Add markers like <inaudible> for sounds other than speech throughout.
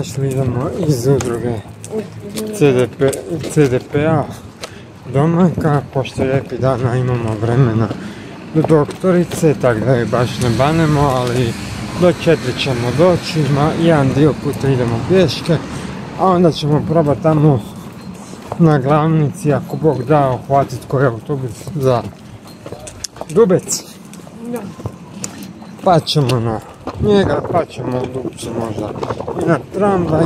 izašli, idemo iz udruge CDP, CDP-a domanka, pošto lijepi dana imamo vremena do doktorice, tako da je baš ne banemo, ali do četiri ćemo doći, ma jedan dio puta idemo pješke, a onda ćemo probati tamo na glavnici, ako Bog da, uhvatiti koji autobus za Dubec, Da. pa ćemo na njega, pa ćemo u Dubce možda na tramvaj,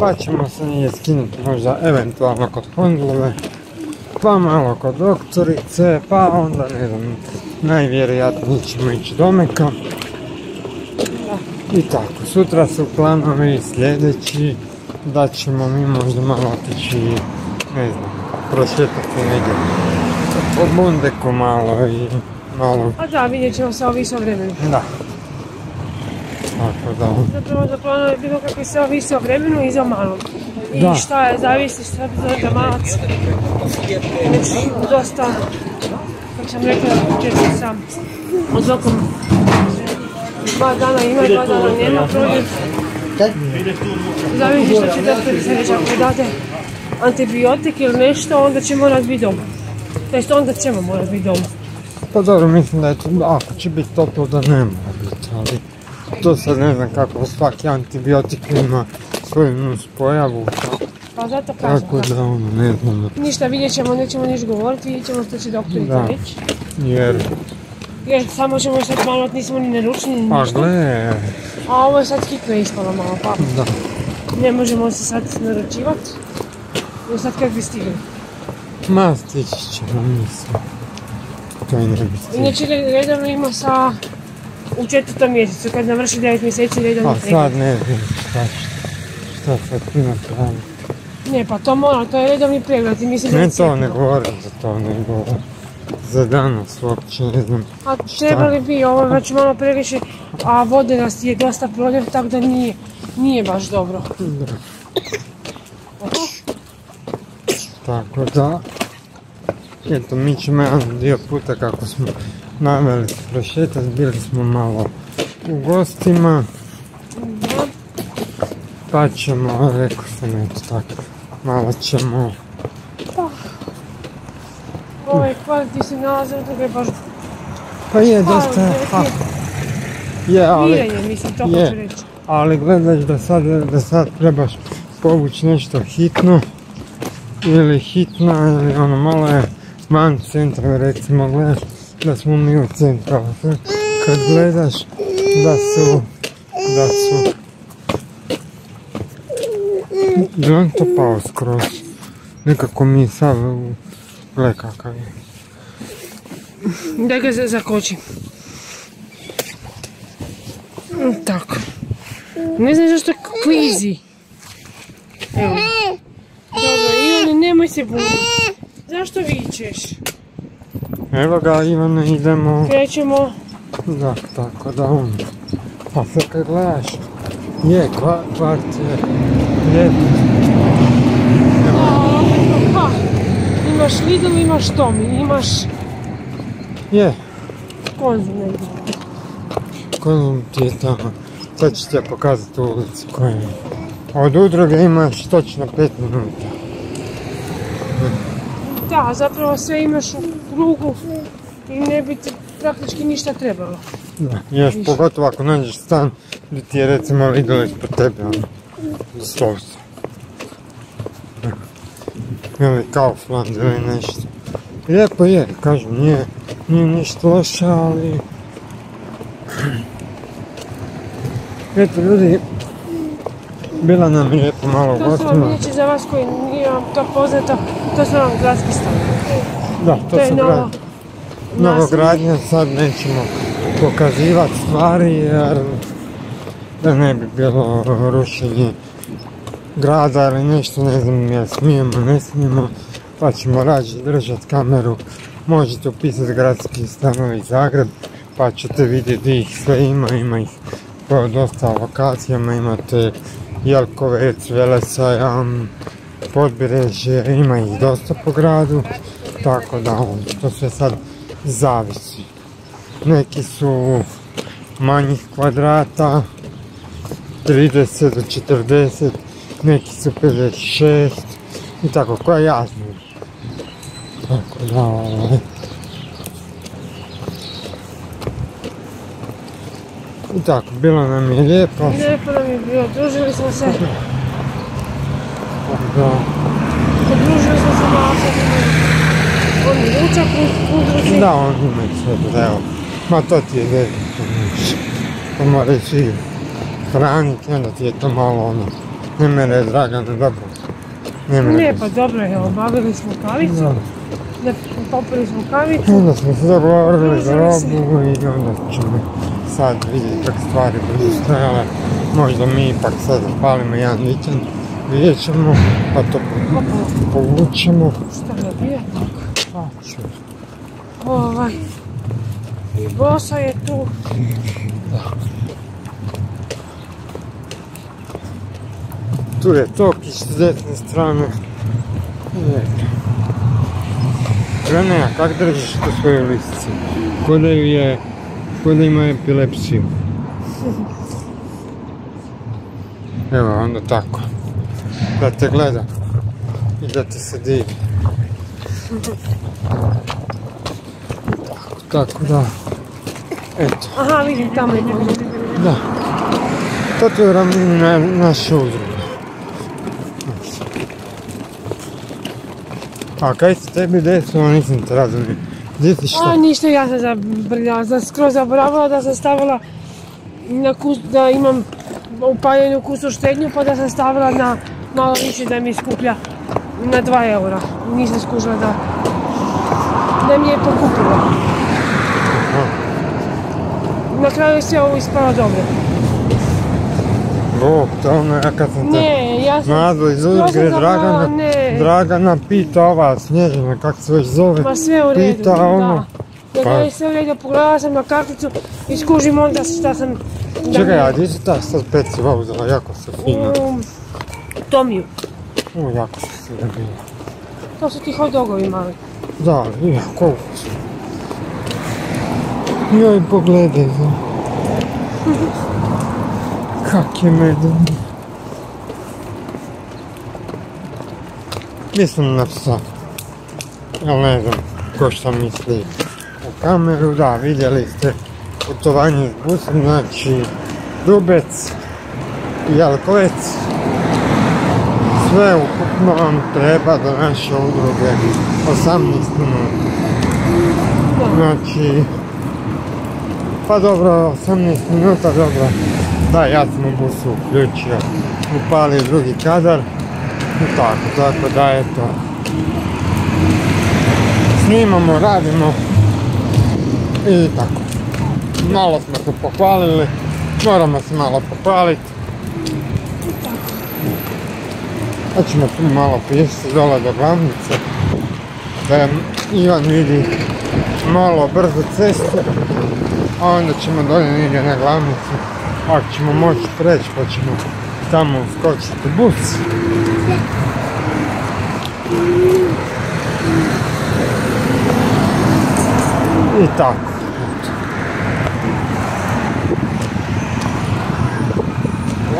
pa ćemo se nije skinuti možda eventualno kod Hondlove, pa malo kod doktorice, pa onda ne znam, najvjerojatnije ćemo ići do Meka. I tako, sutra su planovi sljedeći, da ćemo mi možda malo otići, ne znam, prosvjetati negdje po Bundeku malo i malo, A da, vidjet ćemo se ovisi o vremenu. da. Tako da, Zapravo za plano je bilo kako se ovisi o vremenu i za malom. I Da. šta je, zavisi šta za za malac. Već dosta, kako sam rekla, često sam od okom dva dana ima, dva dana nema prođe. Zavisi što će doktor se reći, ako date antibiotik ili nešto, onda će morat biti doma. To jest onda ćemo morat biti doma. pa dobro, mislim da je to, ako će biti toplo da ne mora biti, ali to sad ne znam kako svaki antibiotik ima svoju nus pojavu, Pa zato kažem. tako da ono, ne znam, Ništa, vidjet ćemo, nećemo niš govoriti, vidjet ćemo što će doktorica Da. reći. jer, Jer samo ćemo sad malo, nismo ni naručni ni pa ništa. gle, A ovo je sad hitno ispalo malo, pa da, ne možemo se sad naručivati. Jer sad kad bi stigli. ma stići ćemo, mislim, to i ne bi stiglo. Inače redovno ima sa u četvrtom mjesecu, kad navrši 9 mjeseci redovno A pregled. sad ne znam šta, šta sad ima pravo. Ne, pa to mora, to je redovni pregled i mislim da Ne je to, ne govorim za to, nego za danas uopće ne znam. A trebali bi ovo već malo previše, a vode nas je dosta proljev, tako da nije, nije baš dobro. Da. Tako da, eto mi ćemo jedan dio puta kako smo naveli prošetati, bili smo malo u gostima, pa ćemo, rekao sam eto tako, malo ćemo, Ovaj kvart gdje se nalaze, to je baš pa je dosta, Pa, a, je, ali, Pijenje, mislim, to je. hoću reći. ali gledaš da sad, da sad trebaš povući nešto hitno, ili hitno, ili ono malo je van centra, recimo gledaš da smo mi u centru, kad gledaš da su, da su, on to pao skroz, nekako mi sad, gle kakav je. Daj ga za- zakoči. Mm, Tako. Ne znam zašto klizi. Evo. Dobro, Ivane, nemoj se buniti. Zašto vičeš? Evo ga Ivane, idemo, Krećemo. da, tako da on, pa sad kad gledaš, je, kva- kvart je lijep, Imaš Lidl, imaš Tomi, imaš je, Konzum negdje. Konzum ti je tamo. Sad ću ti ja pokazati u ulici koja je. Od udruge imaš točno 5 minuta. Da, zapravo sve imaš u krugu i ne bi ti praktički ništa trebalo. Da. Još Više. pogotovo ako nađeš stan gdje ti je recimo Lidl ispod tebe, ono, doslovce. Ili Kaufland ili nešto. Lijepo je, kažem, nije, nije ništa loše, ali... Eto ljudi, bila nam je lijepo malo To su vam gostima. inače za vas koji nije vam to poznato, to su vam gradski stanovi. Da, to, su novo grad, novogradnja, sad nećemo pokazivati stvari jer da ne bi bilo rušenje grada ili nešto, ne znam jel smijemo, ne smijemo, pa ćemo rađe držati kameru. Možete upisati gradski stanovi Zagreb, pa ćete vidjeti gdje ih sve ima, ima ih po dosta lokacijama, imate Jelkovec, Velesajam, Podbirežje, ima ih dosta po gradu, tako da on, to sve sad zavisi. Neki su manjih kvadrata, 30 do 40, neki su 56 i tako, koja ja znam. Tako da, ovaj. I tako, bilo nam je lijepo. Lijepo nam je bilo, družili smo se, Da, podružili smo se oni ručak u da, on ima sve, evo. Ma to ti je definitivno niš. To moraš i hraniti, onda ti je to malo ono. Ne mene je dobro. Ne mene. Ne, pa dobro je, obavili smo kavicu, Da. popili smo kavicu. Onda smo se dogovorili za robu i onda ćemo sad vidjeti kako stvari budu stajale. Možda mi ipak sad zapalimo jedan vikend, vidjet ćemo, pa to povučemo. Šta je Ovaj. I bosa je tu. Tu je Tokić s desne strane. Lijepo. Renea, kak držiš lisicu? Ko da ju je, ko da ima epilepsiju. Evo, onda tako. Da te gleda i da ti se divi. Tako, da. Eto, Aha, vidim tamo je da. To je na, naše udruge. A kaj se tebi desilo, nisam te razumio. Gdje A šta? ništa, ja sam zabrljala, sam skroz zaboravila da sam stavila na kus, da imam upaljenu kusu štednju pa da sam stavila na malo više da mi skuplja na 2 eura. Nisam skužila da, da mi je pokupila. Na kraju je sve ovo ispalo dobro. Bog, to ono ja kad sam te Ne, ja sam... nazvao iz ja udruge Dragana, ne. Dragana pita ova Snježana, kako se već zove, Ma sve u redu, pita ono, da. Da Pa- je sve u redu, pogledala sam na karticu i skužim onda šta sam... čekaj, a gdje si ta sad peciva uzela, jako se fino, U Tomiju. O, jako se fino bilo. To su ti hot dogovi mali. Da, je, koliko su. Joj, pogledaj za. <laughs> Kak je medan. Mislim na psa. Jel ne znam ko šta misli u kameru. Da, vidjeli ste putovanje s busom, znači Dubec i Jalkovec. Sve ukupno vam treba do naše udruge 18 minuta. Znači, pa dobro, 18 minuta, dobro. Da, ja sam u busu uključio, upalio drugi kadar i tako, tako da eto. Snimamo, radimo i tako. Malo smo se pohvalili, moramo se malo pohvaliti. Pa ćemo tu malo pješati dole do glavnice, da Ivan vidi malo brzo cestu, a onda ćemo dolje negdje na glavnicu, ako ćemo moći preći pa ćemo tamo skočiti bus. I tako.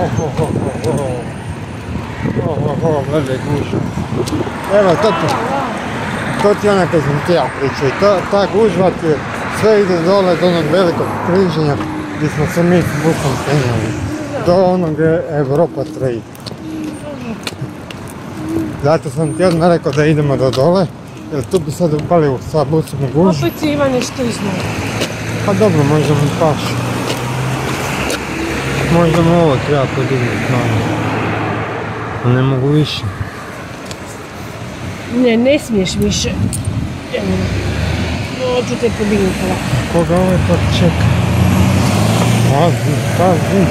Oho, ho, ho, ho. Oho, ho, gledaj gužva. Evo, to ti, to ti je ona kad sam ti ja pričao. To, ta gužva ti je, sve ide dole do onog velikog križanja gdje smo se mi s busom penjali. Do onog e- Europa Trade. Zato sam ti odmah rekao da idemo do dole, jer tu bi sad upali u sa busom u. Opet si Ivan nešto iznao. Pa dobro, možda mi paše. Možda mu ovo treba podignuti malo. Ne mogu više. Ne, ne smiješ više. Evo. Hoću te podignuti. Koga ovaj pa čeka? Pazi, pazi.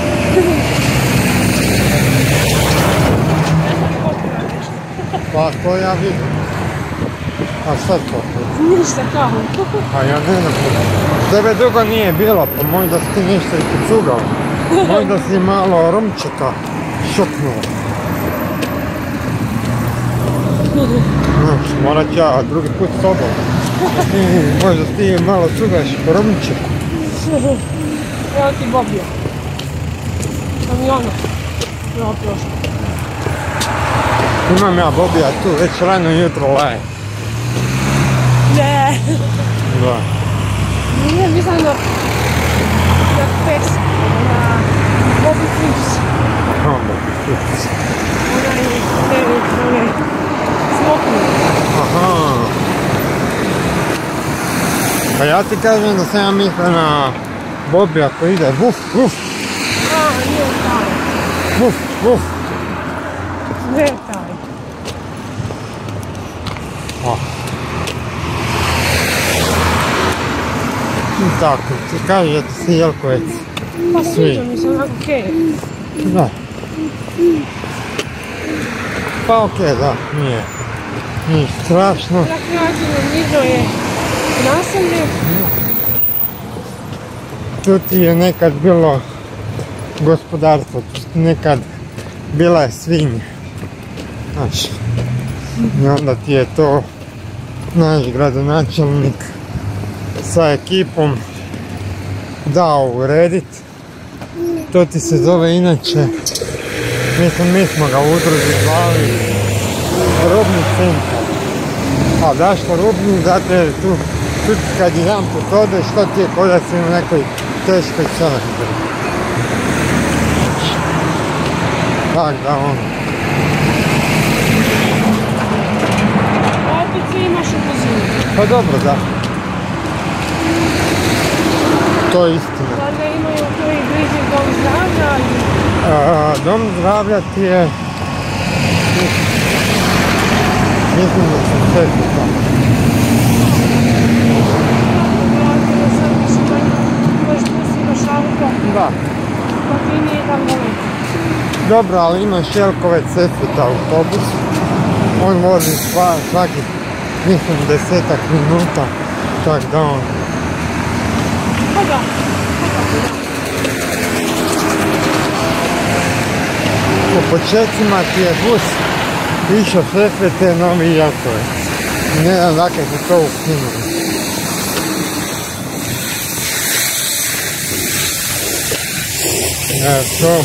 Pa to ja vidim. A sad to? Ništa kao. A ja ne znam. Tebe dugo nije bilo, pa možda si ti nešto i pocugao. Možda si malo romčeka šoknuo. Znaš, morat ja drugi put s tobom. <laughs> Možda ti malo cugaš po romčeku. Evo ti Bobija. Kamiona. Evo prošlo. Imam ja Bobija tu, već rano jutro laje. Ne. Da. Nije, mislim na... Na pes. Na... Bobby Fish. Onda, kupici. Onaj... Ne, onaj... Smokni. Aha. Pa ja ti kažem da sam ja mislio na Bobija koji ide vuf, vuf, A, nije taj. vuf, vuf. Ne taj. I tako, ti kaže da ti si Jelkovec. Pa Svi. sviđa mi se onako okej. Da. Pa okej, da, nije. Strašno. Je naselje. Tu ti je nekad bilo gospodarstvo, nekad bila je svinja. Znaš, i onda ti je to naš gradonačelnik sa ekipom dao uredit. To ti se zove inače, mislim mi smo ga udruzi zvali robni centar. A zašto robni? Zato jer tu, tu kad jedan put odeš, to ti je kod da si u nekoj teškoj cementri. Tak da on. A opet svi imaš u. Pa dobro, da. To je istina. Valjda imaju tu i bliži dom zdravlja dom zdravlja ti je... Mislim da sam sve tu tamo. relativno sad više manje imaš bus, imaš auto, Da. pa ti nije. Dobro, ali imaš Jelkovec Sesveta autobus. On vozi sva, svaki, mislim, desetak minuta. Tak da on... Pa U početcima ti je bus išao Sesvete, Novi Jelkovec. Ne znam dakle su to ukinuli. Evo to.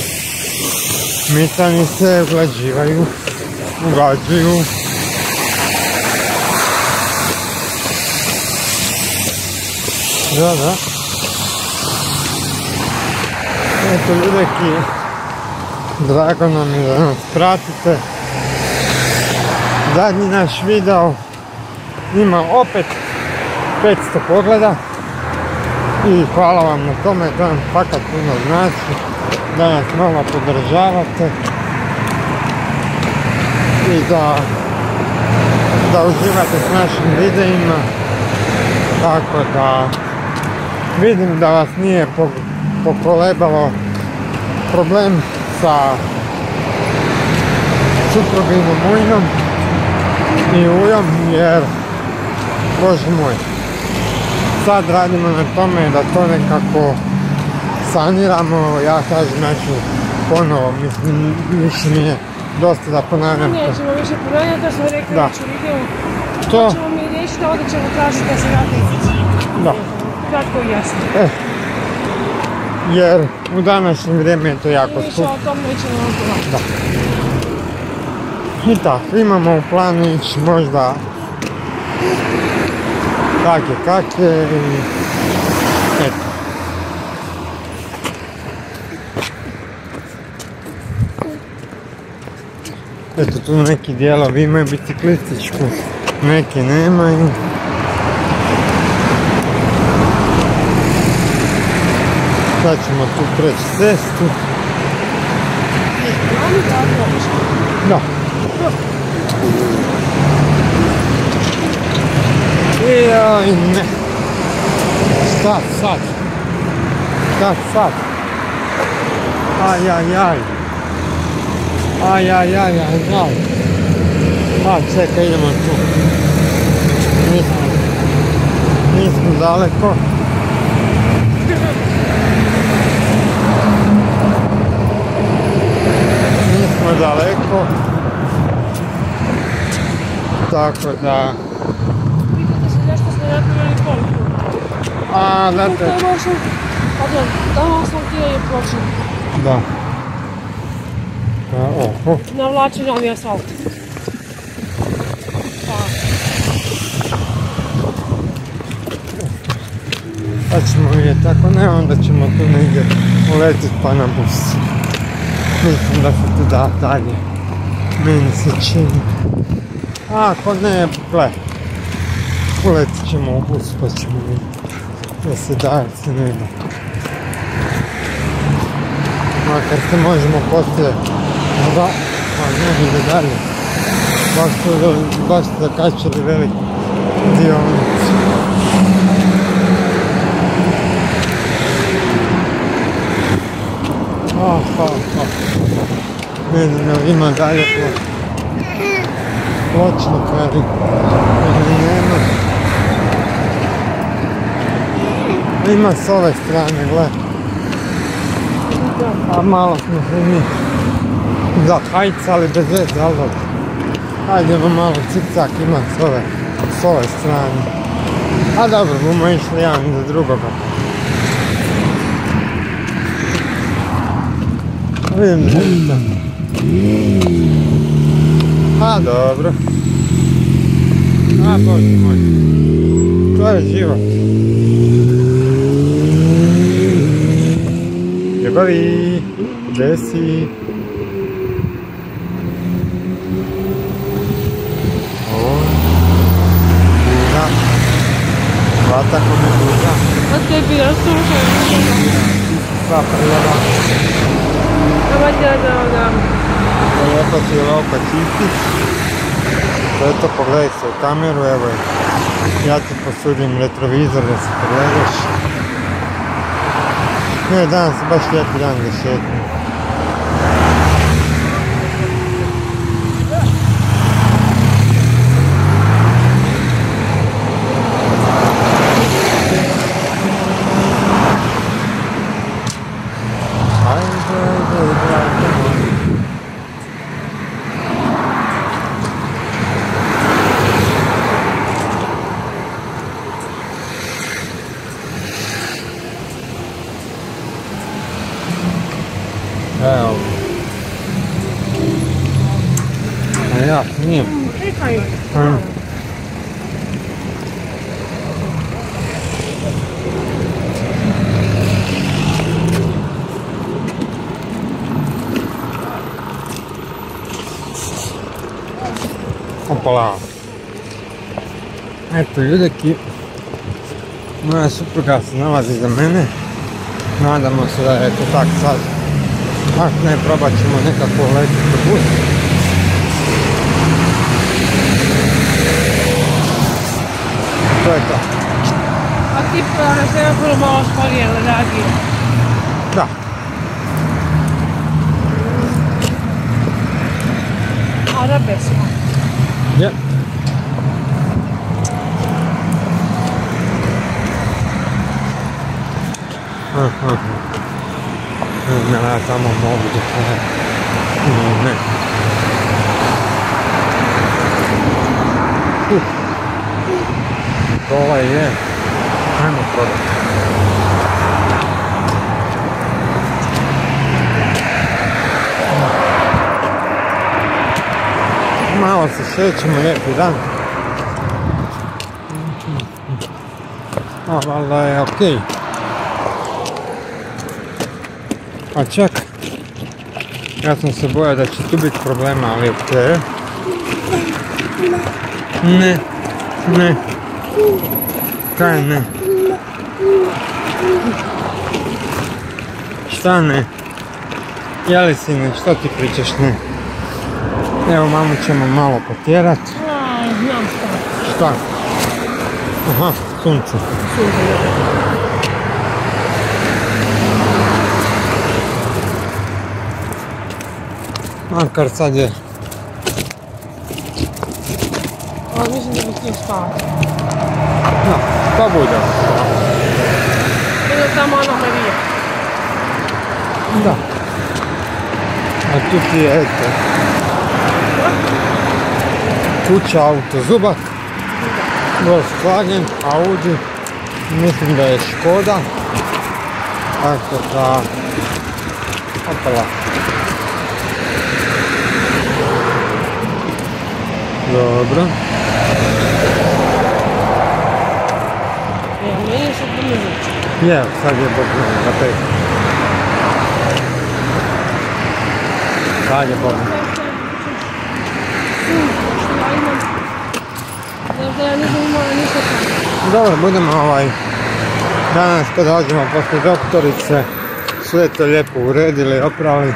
Mitani se uglađivaju, ugađuju. Da, da. Eto ljudeki, drago nam je da nas pratite. Zadnji naš video. Ima opet 500 pogleda. I hvala vam na tome, to nam fakat puno znači da nas malo podržavate. I da da uživate s našim videima. Tako da vidim da vas nije po- pokolebalo problem sa supruginom ujnom i ujom jer bože moj sad radimo na tome da to nekako saniramo ja kažem ja ću ponovo mislim više mi je dosta da ponavljam to. nećemo više ponavljati, to smo rekli Da. već u videu. to Ćemo mi riješiti, onda ćemo tražiti da se vrati. da Kratko i jasno. jer u današnje vrijeme je to jako Više skupo o tom nećemo razgovarati. I tako, imamo u planu ići možda kakve kakve i eto. Eto tu neki dijelovi imaju biciklističku, neki nemaju. Sad ćemo tu preći cestu. Glavni Da. Joj, ne. Šta sad? Šta sad? Aj, aj, aj. Aj, aj, aj, aj, aj. A, čekaj, idemo tu. Nismo, nismo daleko. Nismo daleko. Tako da... Vidite se nešto smo napravili koliko. A, znate, je ali Tamo, tamo asfaltiraju ploču. Da. A, oho. Navlači novi asfalt. Pa, Pa ćemo vidjeti, ako ne, onda ćemo tu negdje uletit pa na bus. Mislim da se tu da dalje. Meni se čini. A ako ne, gle. Uletit ćemo u bus pa ćemo vidjeti. Da se da ili se ne da. Makar se možemo poslije da, a ne ide dalje. Baš su, baš su zakačili velik dionicu. Oh, oh, oh. Ne znam, ima dalje plo... pločnik, ali ili nema. Ima s ove strane, gle. A malo smo se mi zahajcali bez veze, ali. Hajdemo malo cicak ima s ove, s ove strane. A dobro, bomo išli jedan do drugoga. Vidim. A dobro. A bože moj. To je život. Ljubavi, gdje si? Hvata ko me duga. a tebi ja slušam. Sva prljava. Da da da. Lijepo ti je opet čisti. Eto, pogledaj se u kameru, evo je. Ja ti posudim retrovizor da se pogledaš. Ne, danas baš lijepi dan za šetnju. Ajde, ajde, dragi moj. Evo. A ja, nije. Čekaj. Mm. Opala. Eto ljudeki, moja supruga se nalazi za mene. Nadamo se da je to tak sad. Ako ne, probat ćemo nekako letiti bus. To je to. A ti na sebe prvo malo sporije reagira. Da. Arabeska. Je. Aha. Ne ja tamo mogu do kraja. Ne. Uh. Je. Ajmo probati. Malo se šećemo, lijepi dan. A, valjda je okej. A čak, ja sam se bojao da će tu biti problema, ali okej. Ne, ne. Kaj ne? Šta ne? Jeli sine, što ti pričaš ne? Evo mamu ćemo malo potjerat. Znam šta. Šta? Aha, sunce. Makar sad je A, mislim da bi htio spavati. No, pa bude. Ili tamo Ana Marija. Da. A tu ti je, eto. Kuća, auto, zubak. Volkswagen, Audi. Mislim da je Škoda. Tako da... Opala. Dobro. Ja, meni je sad puno znači. Je, sad je bogno za pet. Sad je bogno. Ja imam... Znaš da ja nisam imala ništa tamo. Dobro, budemo ovaj... Danas kad dođemo posle doktorice, sve to lijepo uredili, opravili.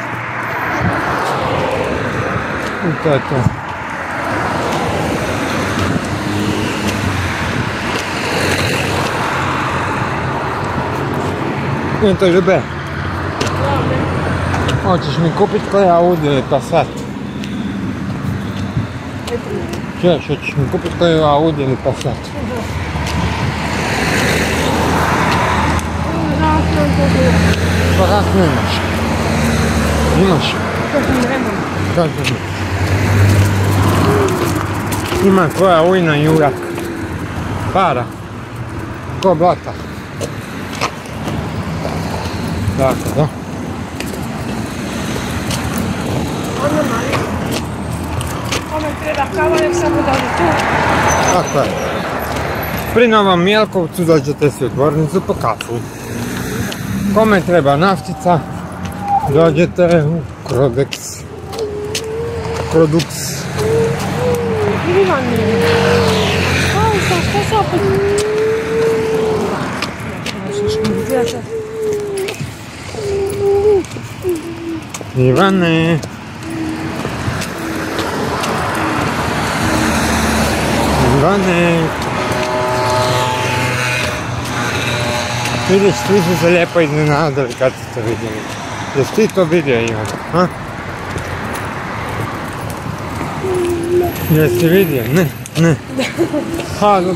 I to je to. Ne. hoćeš mi kupit koji Audi ili Passat? Čuješ, hoćeš mi kupit koji Audi ili Passat? Bilo. Passat nemaš. Imaš? Nemam. Kažem. Ima koja ujna i ujak. Para. Ko blata. Tako da. Onda mali. Kome treba kava, nek samo dođe tu. Tako je. Pri Novom Mijelkovcu dođete se u tvornicu po kafu. Kome treba naftica, dođete u Crodex. Crodux. Ivan je. Aj, sad, šta se opet... Gledajte. Ivane. Ivane. Vidiš, svi su se lijepo iznenadili kad ste to vidjeli. Jesi ti to vidio, Ivan? A? Jesi vidio? Ne, ne. Ha, no,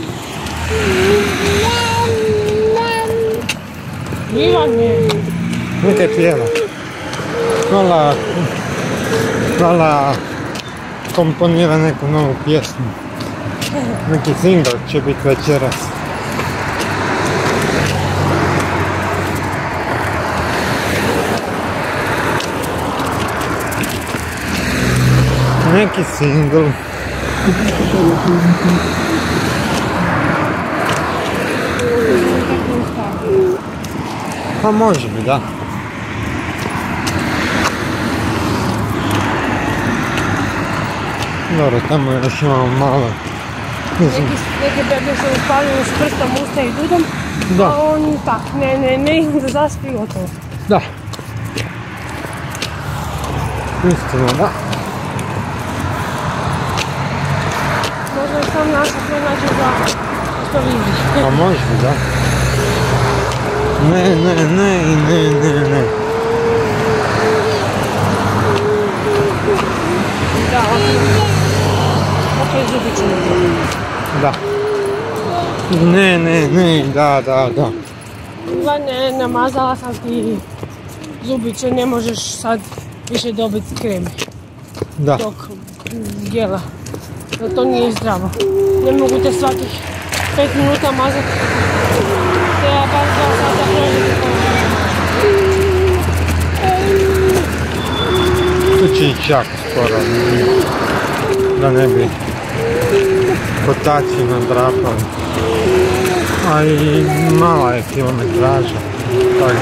Ivan je. Nekaj pjeva. Hvala, hvala komponira neku novu pjesmu. Neki single će biti večeras. Neki single. Pa može bi, da. Dobro, tamo još imamo malo. Mislim, Neki, neke bebe se uspavljaju s prstom, usta i dudom. Da. A on tak, ne, ne, ne, da zaspi gotovo. da. Istina, da. Možda je sam naša sve način za što vidi. Pa može bi, da. Ne, ne, ne ne, ne, ne. Da, Da. Ne, ne, ne, da, da, da. Ivan, ne, namazala sam ti zubiće, ne možeš sad više dobiti krem Da. tog gela. Jer to nije zdravo. Ne mogu te svakih 5 minuta mazati. Treba bar 2 sata prožiti. Tu će ići jako skoro. Da ne bi kotači nadrapali. A i mala je kilometraža. Tako.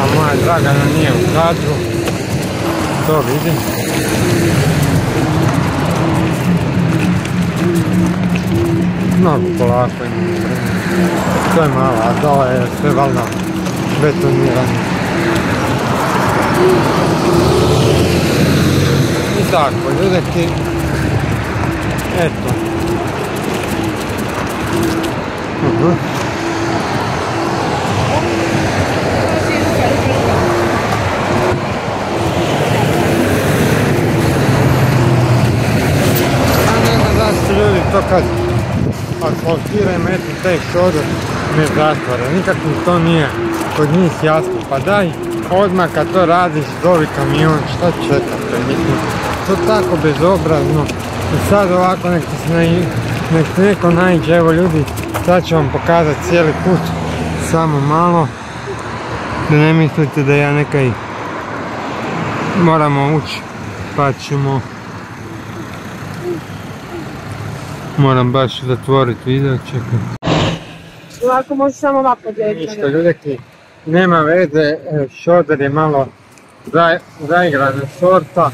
A moja Dragana nije u kadru. To vidim. Mnogo polako vremena. To je mala, a dole je sve valjda betonirano. I tako, ljudeki, eto. Ljudi to kad asfaltiraju metru taj šodor ne zatvore. Nikak mi to nije kod njih jasno. Pa daj odmah kad to radiš zovi kamion, šta čekate? Mislim, to tako bezobrazno. I sad ovako nek se neko naiđe, evo ljudi, sad ću vam pokazati cijeli put samo malo. Da ne mislite da ja nekaj moramo ući pa ćemo moram baš zatvoriti video, čekaj. Ovako može samo ovako Ništa ljudeki, nema veze, e, šoder je malo za- zaigrana sorta.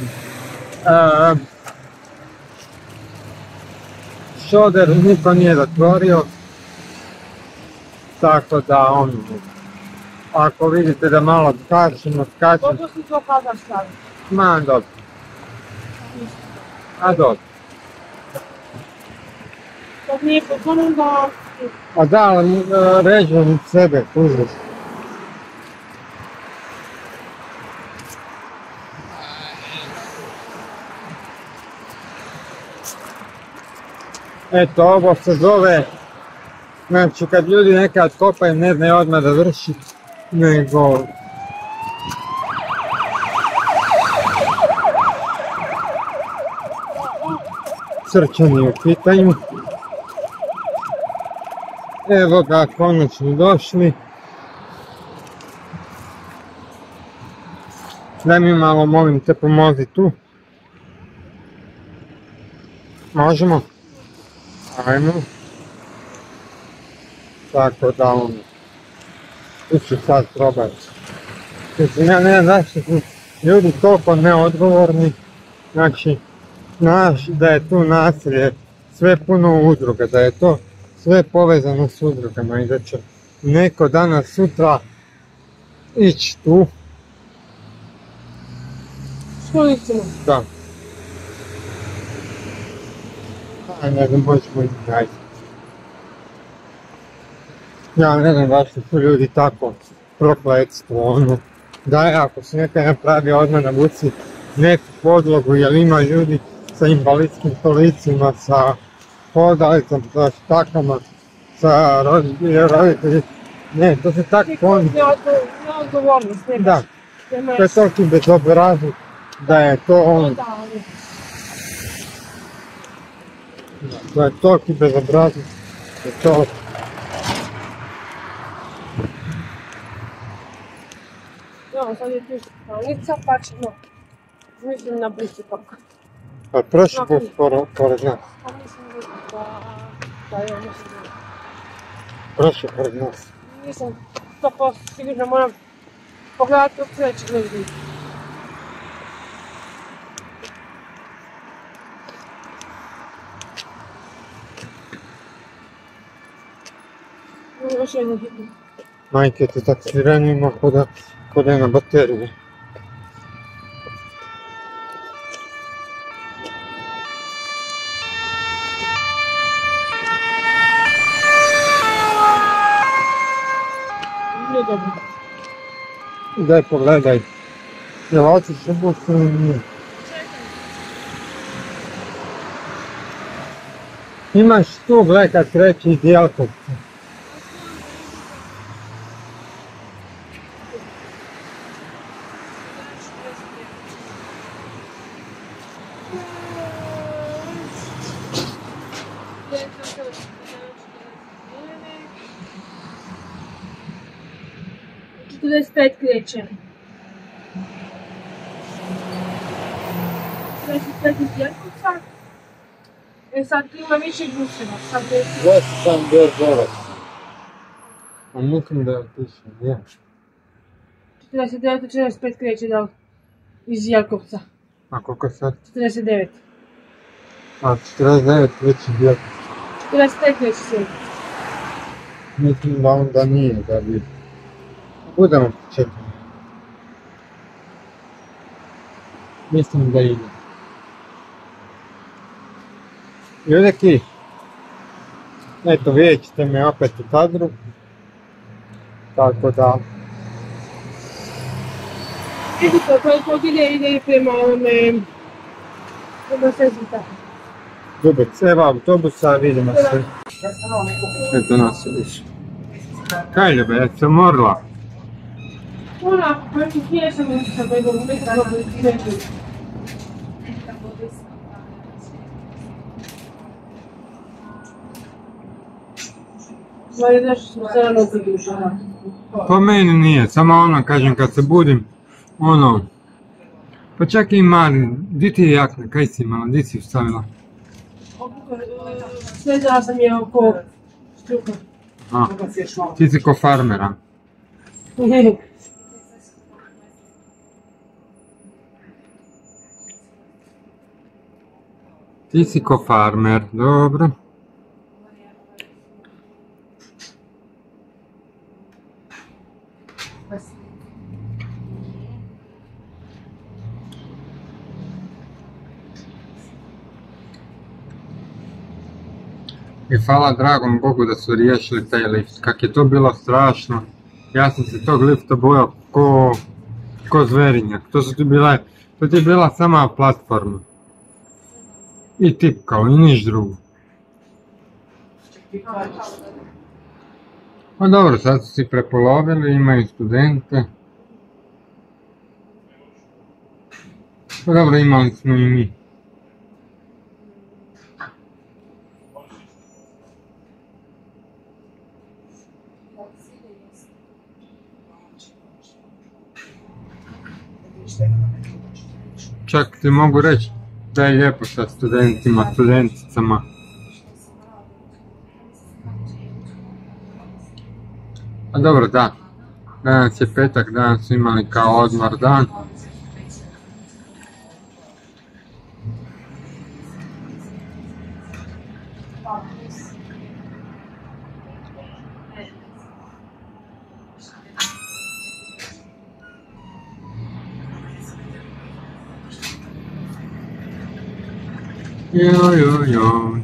E, Šoder niko nije zatvorio, tako da on, ako vidite da malo skačemo, skačemo, Koliko si to kada staviti? ma dobro, a dobro. Dok nije potpuno da... A da, ali e, režem sebe, kužiš. Eto, ovo se zove, znači kad ljudi nekad kopaju ne znaju odmah da vrši, nego srčani u pitanju. Evo ga, konačno došli. Daj mi malo, molim te, pomozi tu. Možemo? Ajmo. Tako da. Tu ću sad probati. Mislim, ja ne su ljudi toliko neodgovorni. Znači, znaš da je tu nasilje, sve puno udruga, da je to sve povezano s udrugama i da će neko danas sutra ići tu, licimo? da. A ne znam, možemo i ajde. Ja ne znam zašto su ljudi tako prokletstvo, ono. Daj, ako se nekaj napravi odmah na buci neku podlogu, jer ima ljudi sa invalidskim kolicima, sa hodalicom, sa štakama, sa roditelji, roditelji. Ne, to se tak poni... Neodgovornost, ne Da, to je toliki bezobrazluk da je to on, Da, ali... da je toliki bezobrazluk, da je to... No, sobie blisko. Nie chcę patrzeć, no. Zmyślił na bliższy park. A proszę no, był sporo porad nas. Proszę porad nas. Nie są to po chwili, że moja pogląd to przecież ludzi. Majkę, ty tak syrenie ma podać ходя на батерия. Дай погледай. Елате ще го отстрани. Имаш тук, гледай как рече идеалката. Si sam bio zove? A mislim da je otišao, nije. 49 i 45 kreće da iz Jelkovca. A koliko sad? 49. A 49 već je bio. 45 kreće se. Mislim da onda nije da bi... Budemo čekati. Mislim da ide. Ljudeki, eto vidjet ćete me opet u kadru. Tako da, Vidite, koji podilje ide prema ovome... Prema Sezita. Dubec, evo autobusa, vidimo se. Eto nas je više. Kaj ljube, ja sam morla. Ona, pa mi smiješam sa begom, ne znam da Po meni nije, samo ono, kažem, kad se budim, ono, pa čak i mali, di ti je jakna, kaj si imala, di si ju stavila? Svezala sam je oko struka. A, ti si ko farmera. <laughs> Ti si ko farmer, dobro. I hvala dragom Bogu da su riješili taj lift. Kak je to bilo strašno. Ja sam se tog lifta bojao ko, ko zverinjak. To su ti bile, to ti je bila sama platforma. I tipkao, i niš drugo. Pa dobro, sad su si prepolovili, imaju studente. Pa dobro, imali smo i mi. Čak ti mogu reći da je lijepo sa studentima, studenticama. A dobro, da. Danas je petak, danas su imali kao odmor dan. Jo, jo, jo.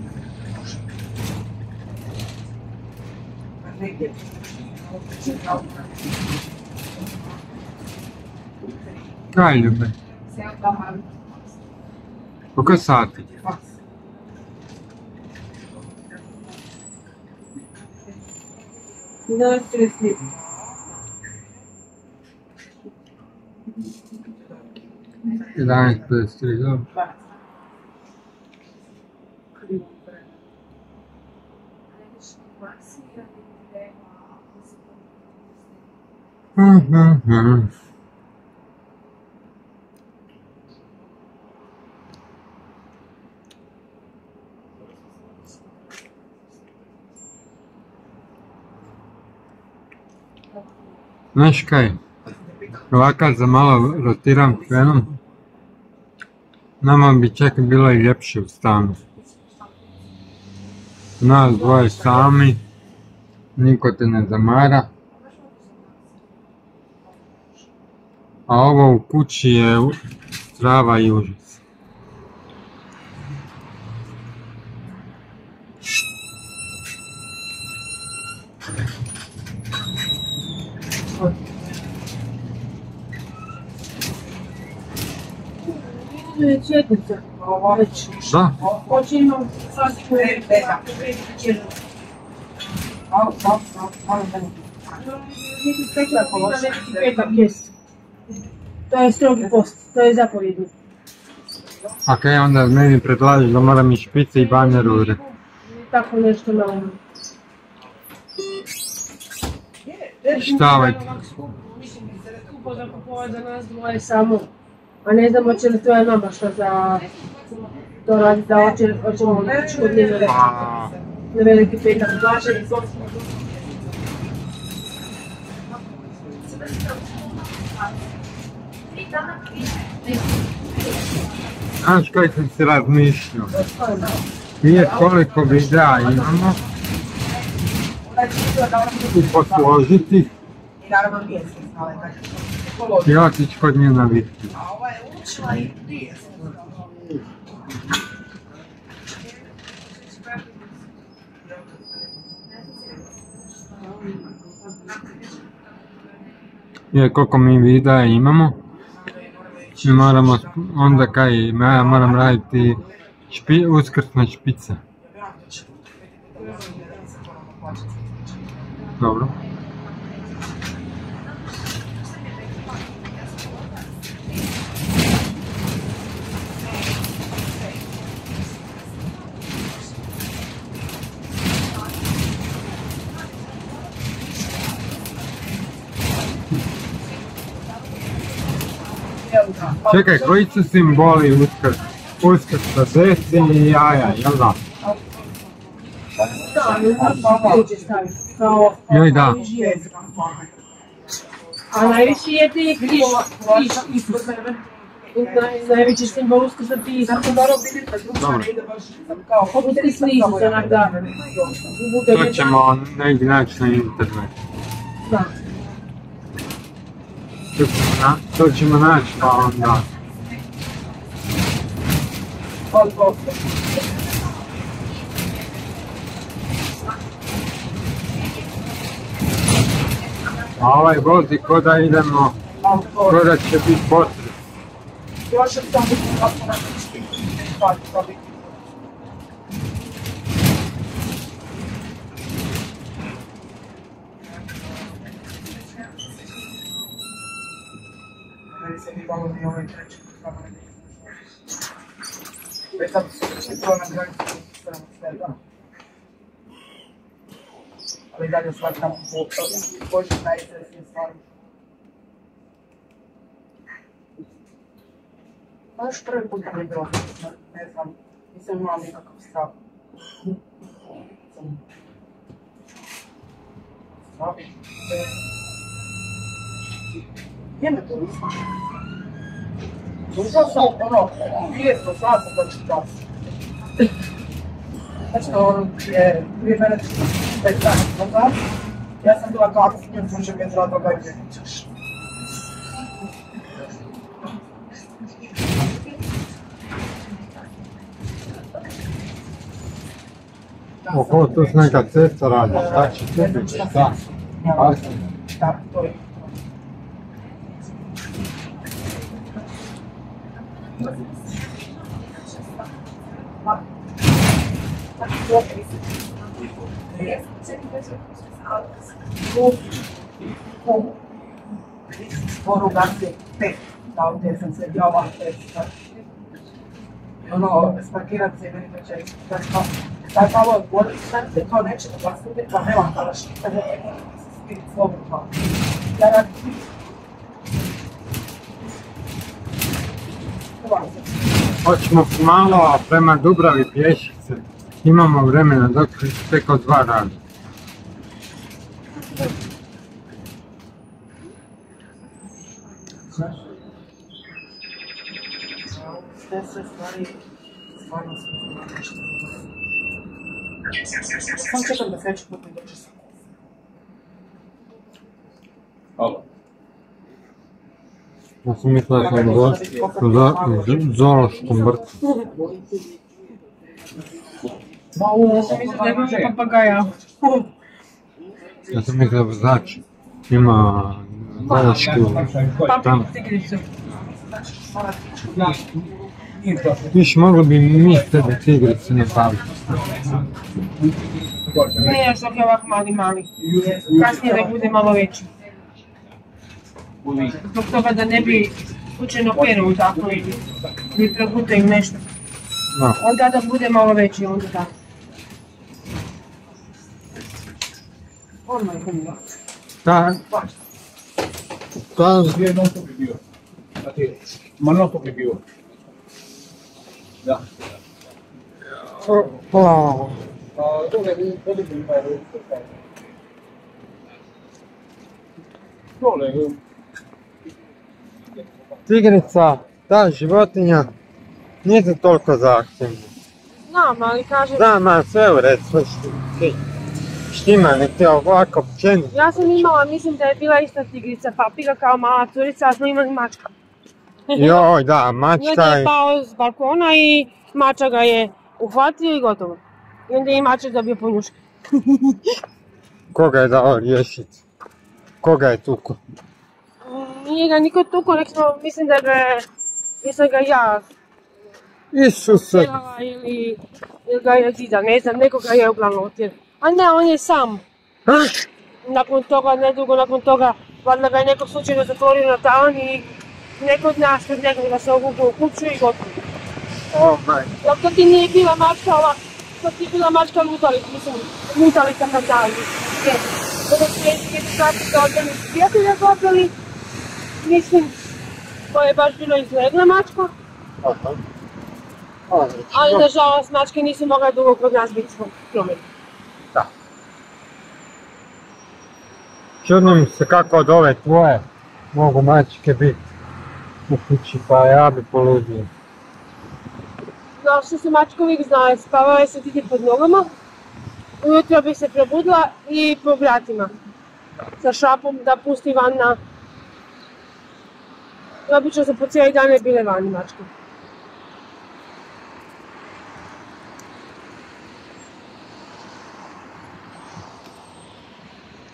Kaj ljube? Koliko sati? Da, stresni. Jedanest, pedeset tri, dobro. Znaš kaj, ovakav za malo rotiram krenom, nama bi čak bilo i ljepše u stanu. Nas dvoje sami, niko te ne zamara. A ovo u kući je u- strava i užas. Tu je četnica. Već. Da, Hoće imam sasvim Nisam stekla za neki petak jest. To je strogi post, to je zapovjedni. a kaj onda meni predlažeš da moram i špice i banje rure. Tako nešto na umu. Šta ovaj? Mislim, skupo za kupovati za nas dvoje samo. A ne znam hoće li tvoja mama što za to raditi, da hoće, hoćemo kod nje na Pa, na veliki petak. Plaće, znaš kaj sam si razmišljao? Vidjet koliko videa imamo i posložiti I otići kod nje na vitku. A ova je učila i prije. Jer koliko mi videa imamo, mi moramo, onda kaj, ja moram raditi špi, uskrsne špice. Dobro. Čekaj, koji su simboli uskrs? Uskrs sa deci i jaja, jel da? Joj da. A najveći je ti križ, križ Isus. Naj- Najveći simbol uskrsa ti Isus. Dobro. Poput Krista Isusa, onak da. To ćemo negdje naći na internetu. Da. To ćemo, ćemo naći pa onda. A ovaj vozi ko da idemo, ko da će biti potreb. Još sam biti kako na Pa, to bi. Meni se bi dalo ni ovaj treći. Već sad su to na granicu sve sve, da. Ali dalje shvatam po Boži najsresnije stvari. Baš prvi put kad je bilo, ne znam, nisam strah. Sam- Gdje me to? Došao sam, ono, sam čas. Znači, ono, je prije mene pet dana nazad, ja sam bila kako s njim slučaj metra od toga gdje ćeš. Oko, tu se neka cesta radi, šta će tu biti, šta? Ja, da, to je. Poruga se pet, da ovdje sam se java pet. Ono, sparkirat se i meni će što, sad malo odgovorit, se to neće da vas uvijek, pa nema da ne. Ja radim. Ovako. Hoćemo malo prema Dubravi pješice. Imamo vremena dok tek od dva radi. Sve sve stvari, stvarno znala nešto. Sam čekam da sljedeći put mi dođe sa Halo. Ja sam mislila da sam za, zoološkom vrtu. Ja sam mislila da ima papagaja. Ja sam mislila da znači ima zoološki tam. Tigricu. Viš, mogli bi mi tebe tigrice nabaviti. Ne, još dok je ovako mali, mali. Kasnije da bude malo veći. Zbog toga da ne bi slučajno peru tako ili ili progutaju nešto. No, Onda da bude malo veći, onda tako. Ono je humila. ta, ta, Prije non stop je bio. Znači, ma non stop je bio. Da. o, Pa, dole, dole bi ima Dole, tigrica, ta životinja, to toliko zahtjevna. Znam, ali kažem, Znam, ma sve u redu, sve šti- štima, nek ti ovako općenito. ja sam imala, mislim da je bila ista tigrica, papiga kao mala curica, a smo imali mačka. <laughs> Joj, da, mačka je je... pao s balkona i mača ga je uhvatio i gotovo. I onda je mačak dobio punjuške. <laughs> Koga je dao riješiti? Koga je tuko? Nije ga niko tuko, nek smo, mislim da ga jesam ga ja Isuse! ili, ili ga je dida, ne znam, nekoga je uglavnom otjer. A ne, on je sam. Nakon toga, nedugo nakon toga, valjda ga je neko slučajno zatvorio na tavan i neko od nas, nekog da se ogugao u kuću i gotovo. Oh my. Dok to ti nije bila mačka ova, to ti je bila mačka lutalica, mislim, lutalica na. Kada su jedni edukaciju za odbrani prijatelja dobili, mislim, koje je baš bilo izgledna mačka, Aha. Odlično. ali nažalost mačke nisu mogle dugo kod nas biti zbog promjena. Da. Čudno mi se kako od ove tvoje mogu mačke biti u kući, pa ja bi poludio. Znao što se mačka uvijek znala, spavala je se ti pod nogama, ujutro bi se probudila i po vratima. Sa šapom da pusti van na... I Obično su po cijeli dan bile vani mačke.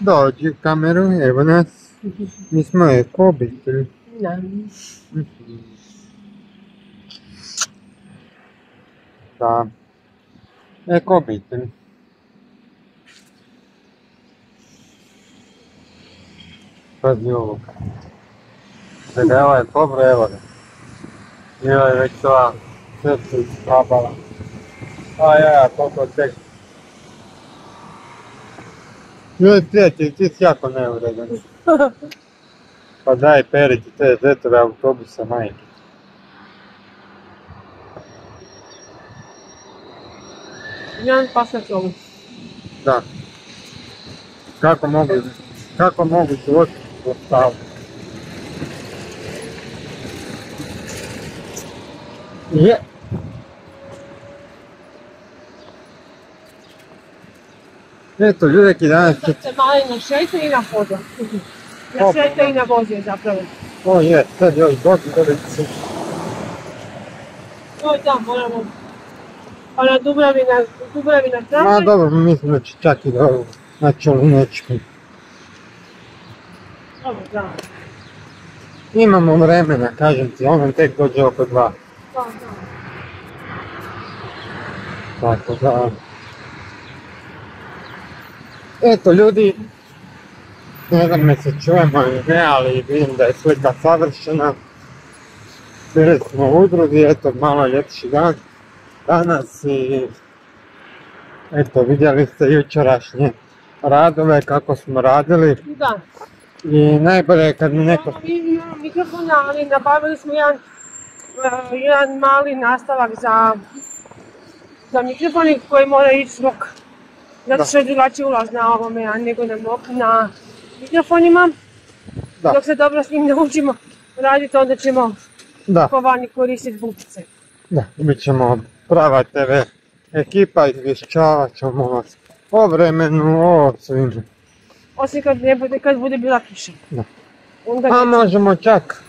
Dođi kameru, evo nas. Mi smo eko obitelj. Da. Da. Eko obitelj. Pazi ovo. Debela je dobro, evo ga. Bila je već ova srce iskabala. A ja, koliko tek. Ljudi prijatelji, ti si jako neuredan. <laughs> Pa daj periti te zetove autobusa majke. Jedan pas na čovu. Da. Kako mogu, kako mogu život postaviti? Je. Eto, ljudi danas. Sad se mali na šete i na voza. Na šete i na vozi zapravo. O je, sad još god se... To da, moramo. Pa na Dubravi na, Dubravi na Ma dobro, mislim da će čak i do na Čolunečku. Dobro, da. Imamo vremena, kažem ti, on tek dođe oko dva. Tako da... Eto ljudi, ne znam me se čujemo ili ne, ali vidim da je slika savršena. Bili smo u udruzi, eto malo ljepši dan danas i eto vidjeli ste jučerašnje radove kako smo radili Da. i najbolje je kad mi neko... Mi imamo mikrofon, ali nabavili smo jedan, jedan mali nastavak za, za mikrofoni koji mora ići zbog zato što je drugačiji ulaz na ovome, a nego na, na mikrofonima. Da. Dok se dobro s njim naučimo raditi, onda ćemo Da, po vani koristiti bukice. da, bit ćemo prava TV ekipa, izvješćavat ćemo vas o vremenu, o svim. Osim kad, ne bude, kad bude bila kiša. Da. Onda A možemo čak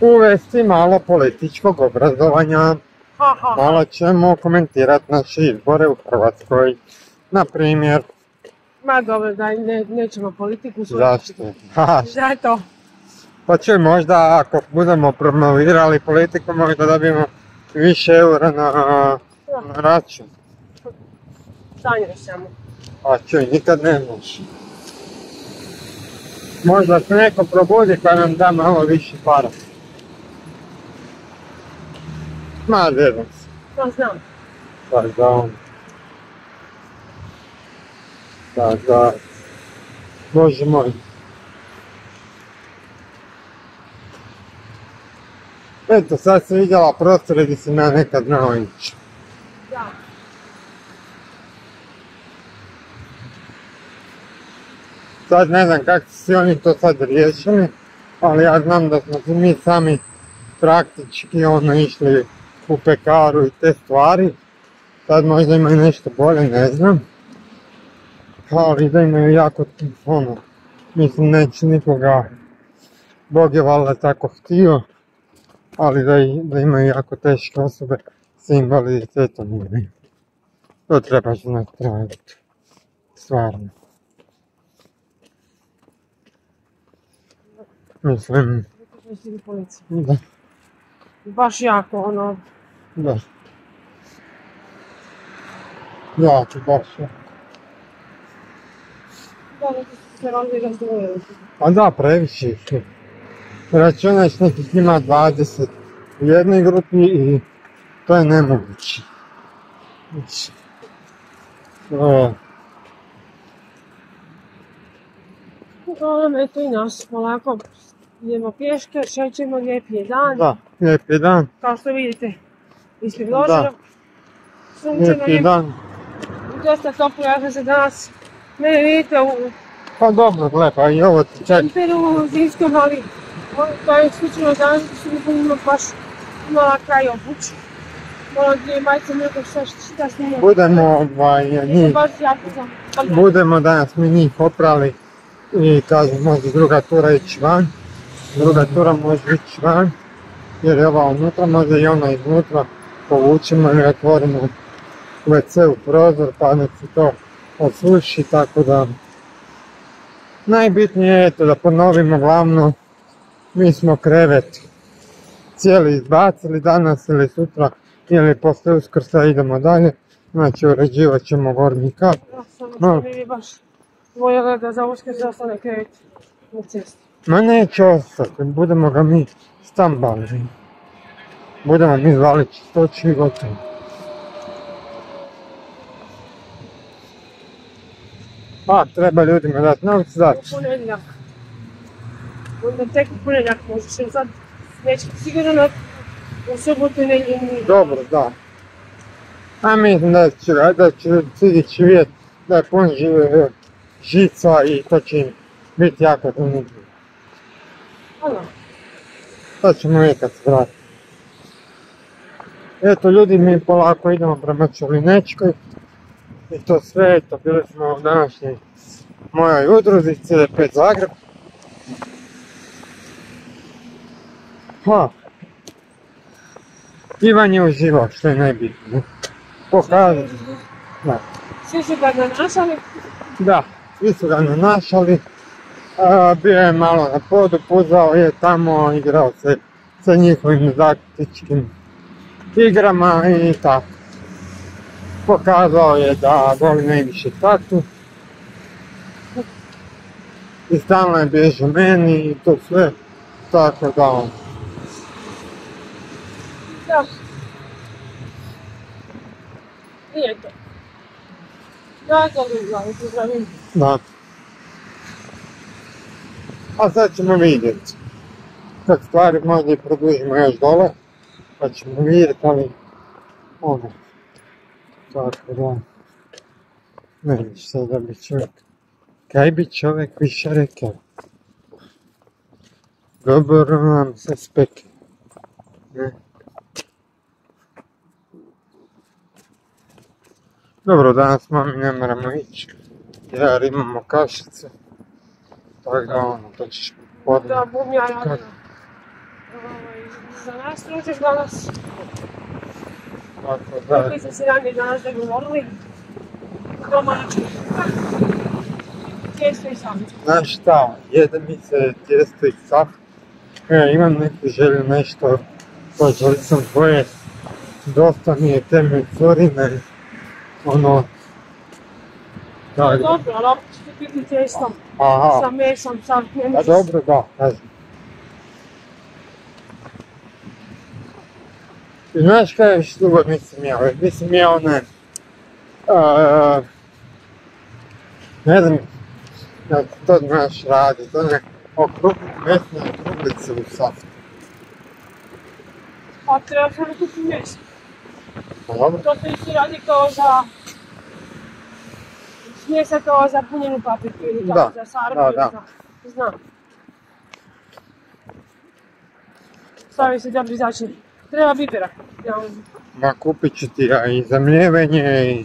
uvesti malo političkog obrazovanja. Malo ćemo komentirati naše izbore u Hrvatskoj. Na primjer, Ma dobro, da ne, nećemo politiku. zašto? Zato. pa će možda ako budemo promovirali politiku možda dobijemo više eura na, na račun. Sanjaš samo. A čuj, nikad ne znaš. Možda se neko probudi pa nam da malo više para. Ma, zezam se. To znam. Pa on. Da, da. Bože moj. Eto, sad sam vidjela prostore gdje sam ja nekad znao ići. Da. Sad ne znam kako su si oni to sad riješili, ali ja znam da smo mi sami praktički ono išli u pekaru i te stvari. Sad možda imaju nešto bolje, ne znam. Ali da imaju jako, ono, mislim neće nikoga, Bog je valjda tako htio, ali da, da imaju jako teške osobe s invaliditetom. To treba znati raditi. Stvarno. Mislim, da, Baš jako, ono, da. Ja ću baš. ja. da, se razdvojili. Pa da, previše ih je. Računaš nekih ima 20 u jednoj grupi i to je nemoguće. Znači, o, Uglavnom, eto i nas, polako idemo pješke, šećemo, lijepi je dan. Da, lijep je dan, Kao što vidite, ispred loža. Da. Sunčano je dan. dosta toplo, ja se danas, mene vidite u Pa dobro, gle, pa i ovo ti čak, temperu zimskom, ali ono to je slučajno danas što mi budemo baš imala kraj dvije majice, šta, šta snimam. budemo ovaj, njih, baš jako sam. budemo danas mi njih oprali i kažem, može druga tura ići van, druga tura može ići van, jer je ova unutra, može i ona iznutra, povučemo i otvorimo WC u prozor pa nek se to osuši, tako da najbitnije je to da ponovimo glavno, mi smo krevet cijeli izbacili danas ili sutra ili poslije uskrsa idemo dalje, znači uređivat ćemo gornji kat. Ja sam No. baš voljela da za uskrs ostane krevet na cesti. Ma neće ostati, budemo ga mi stambali. Budemo mi zvali čistoći i gotovo. Pa, treba ljudima dati novce, dati. ponedjeljak. Onda tek u ponedjeljak možeš, jer sad neće sigurno na u nedjelju. ni- Dobro, da. A mislim da će, da će sljedeći vidjet da je pun ži- žica i to će im biti jako zanimljivo. Ono, To ćemo vidjeti kad se vrati. Eto ljudi, mi polako idemo prema Čelinečkoj. I to sve, eto, bili smo u današnjoj mojoj udruzi, CD5 Zagreb. Ha. Ivan je uživao, što je najbitnije. Pokazao. Da. svi su ga nanašali, Da, svi su ga nanašali. A, bio je malo na podu, puzao je tamo, igrao se sa njihovim taktičkim igrama i tako. Pokazao je da voli najviše tatu. I stalno je bježao meni i to sve. Tako da on. da. Nije to. Ja to bi glavu pozdravim. Da. A sad ćemo vidjeti. Kad stvari možda i produžimo još dole, pa ćemo vidjeti, ali ono, tako da, ne vidiš sad da bi čovjek, kaj bi čovjek više rekao? Dobro nam se speke. Ne? Dobro, danas mami ne moramo ići, jer imamo kašice. Tako da ono, to ćeš podne. Da, bum ja radila. Za nas ručeš danas, Tako da, rekli ste si ranije danas dogovorili. Domaći. Tijesto i sami. znaš šta, jede mi se tijesto i saft. Ja imam neku želju nešto, počeli sam tvoje, dosta mi je te mecurine, ono, Dobro, ali opet će biti tijesto aha, sa mesom, sa pa dobro, da, kažem. I Znaš kaj još dugo nisam jeo? Mislim ja one, a, ne znam, da to znaš radi, to ne okrupni mesne okruglice u saftu. Pa treba samo kupiti meso. Pa dobro, To se isto radi kao za... Smjesa kao za punjenu papriku ili Da, tako, za sarmu da, ili da. za... Znam. Stavi se dobri začin. Treba bibera. Ja, ma kupit ću ti ja i za mljevenje i,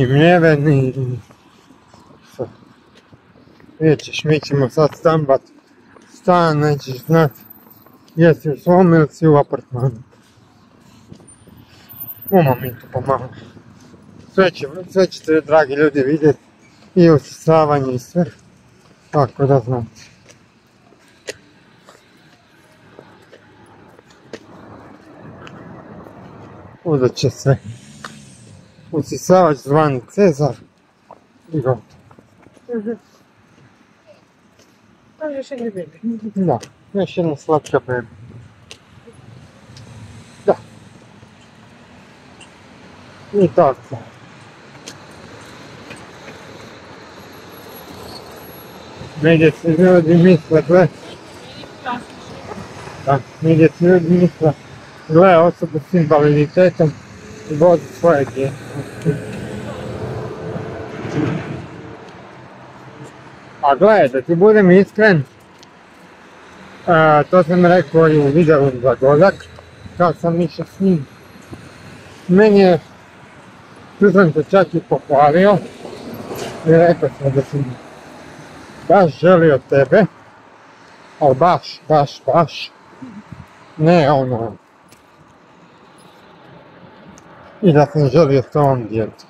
i mljeven i... Vidjet ćeš, mi ćemo sad stambat stan, nećeš znat jesi u svom ili si u apartmanu. Umo mi to pomalo. Sve, će, sve ćete, dragi ljudi, vidjeti i usisavanje i sve. Tako da znate. Uzet će se usisavač zvani Cezar i gotovo. Mhm. Tam još jedni bebi. Da, još jedna slatka beba. Da. I tako. Negdje se ljudi misle, gle, Krasno. Gle osobu s invaliditetom i vozi svoje djece. A gle, da ti budem iskren, to sam rekao i u videu za Godak, kad sam išao s njim. Meni je, tu sam se čak i pohvalio i rekao sam da sam baš želio tebe, ali baš, baš, baš, ne ono, i da sam želio s ovom djecu.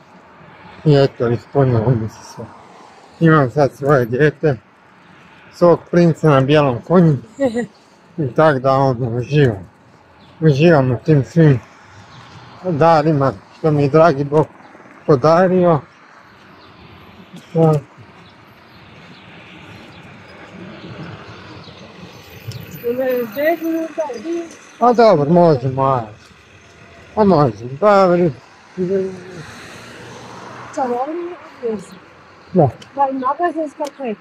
I eto, ispunilo mi se sve. Imam sad svoje dijete, svog princa na bijelom konju i tak da ono uživam. Uživam u tim svim darima što mi je dragi Bog podario. Da. A dobro, možemo, ajde. A možemo, dobro. Čarovni odvijezi. Da. Da im nagazim skarpet.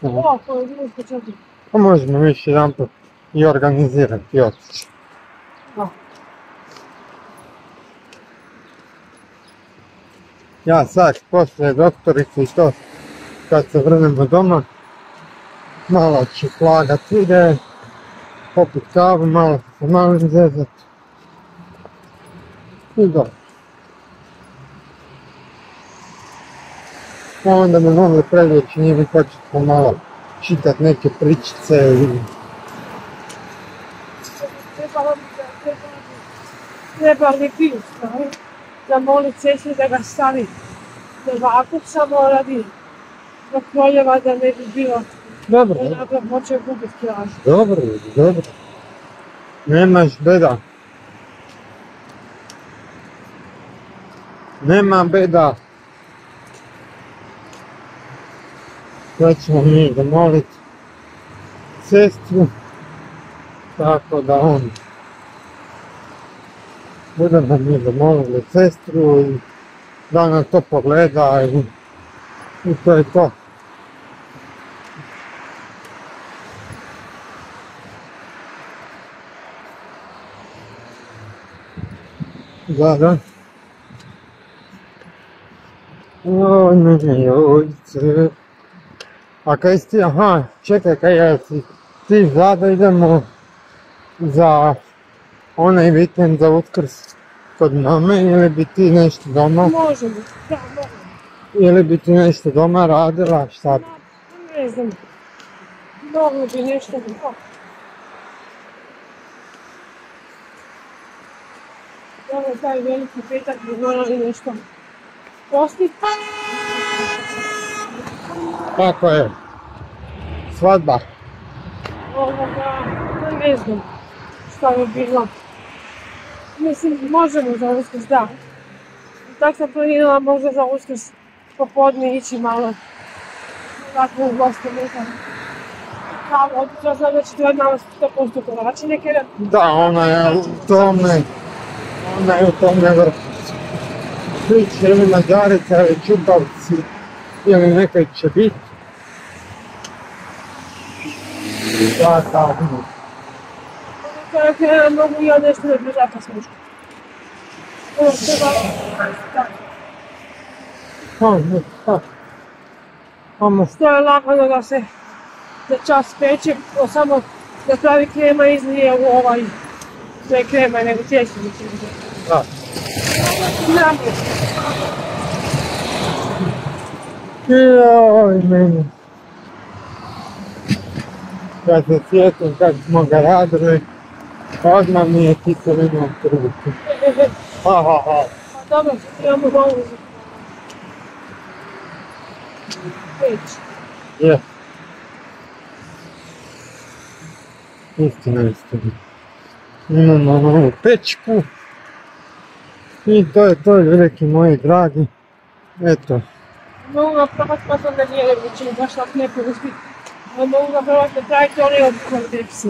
da. O, to je bilo početno. Pa možemo više jedan put i organizirati i otići. Da. Ja sad, poslije doktorice i to, kad se vrnemo doma, malo ću slagat vide, popit kavu, malo se malim zezat. I dobro. A onda me mogli predveći njih početi pomalo čitat neke pričice i Trebalo bi da trebalo bi- bi zamolit da ga stavi na vakup samo radi do proljeva da ne bi bilo dobro, onako počeo gubiti kilažu. dobro, dobro. Nemaš beda. Nema beda. Sad ćemo mi zamolit sestru, tako da on budemo mi zamolili sestru i da nam to pogleda i, i to je to. Da, da. Oj, mene jojce. A kaj si aha, čekaj, kaj ja si, ti zada idemo za onaj vikend za uskrs kod mame ili bi ti nešto doma, Možemo, da, možemo. ili bi ti nešto doma radila, šta bi? Ne znam, moglo bi nešto bi to. Dobro, taj veliki petak bi morali nešto postiti. Kako je? Svadba. Ovoga, ne znam šta bi bilo. Mislim, možemo za uskrs, da. Tak sam planirala možda za uskrs popodne ići malo tako u goste nekam. Kao, obično znam da će tvoja mama 100% kolači neke Da, ona je u tome, ona je u tome vrhu. Priče ili Mađarica ili Čupavci ili nekaj će biti. Da, tako. Kada krenem mogu ja nešto da držata slušati. Ono treba... Da. Pa, ne, pa. Amo, To je lako da ga se za čas peče, samo da pravi krema izlije u ovaj... Ne krema, nego će da. Joj, meni. Kad se sjetim kad smo ga radili, odmah mi je kiselina u trupu. Ha, ha, ha. Pa dobro, imamo malo. Je. Istina, istina. Imamo novu pečku. I to je to, veliki moji dragi. Eto, Mogu ga probati, pa sam da vjerujem da će mi baš neko uspjeti. Ali mogu ga probati napraviti oni od konteksi.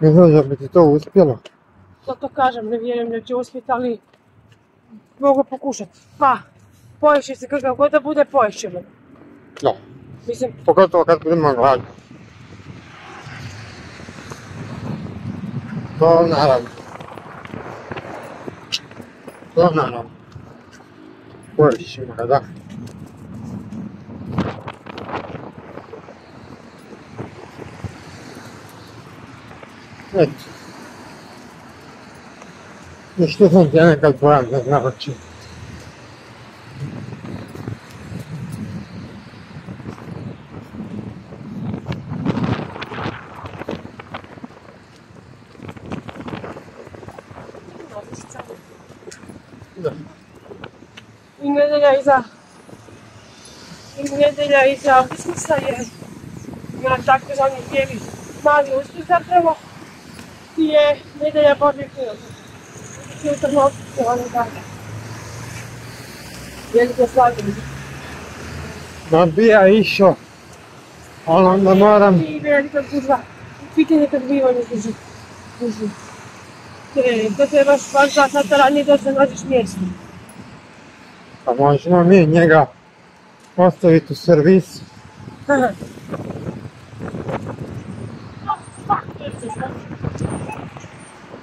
ne znam da bi ti to uspjelo. Zato kažem, ne vjerujem da će uspjeti, ali mogu pokušati. Pa, poješće se kakav god da bude, poješćemo. Da, Mislim, pogotovo kad budemo gladni. To naravno. To naravno. Kojiš ima, da. Eto. I što sam ti ja nekad pojam da naučim. Da. I nedelja iza... I nedelja iza Uskrsa je na takozvani bijeli mali uskrs zapravo. I je nedelja Božeg milosti. Sutra noć se ono dalje. Veliko slavljenje. Ma bi ja išao, ali onda moram, I velika gužva. Pitanje kad bivanje guži. Guži. Te, to trebaš baš dva sata ranije da se nađeš mjesto. Pa možemo mi njega ostaviti u servisu.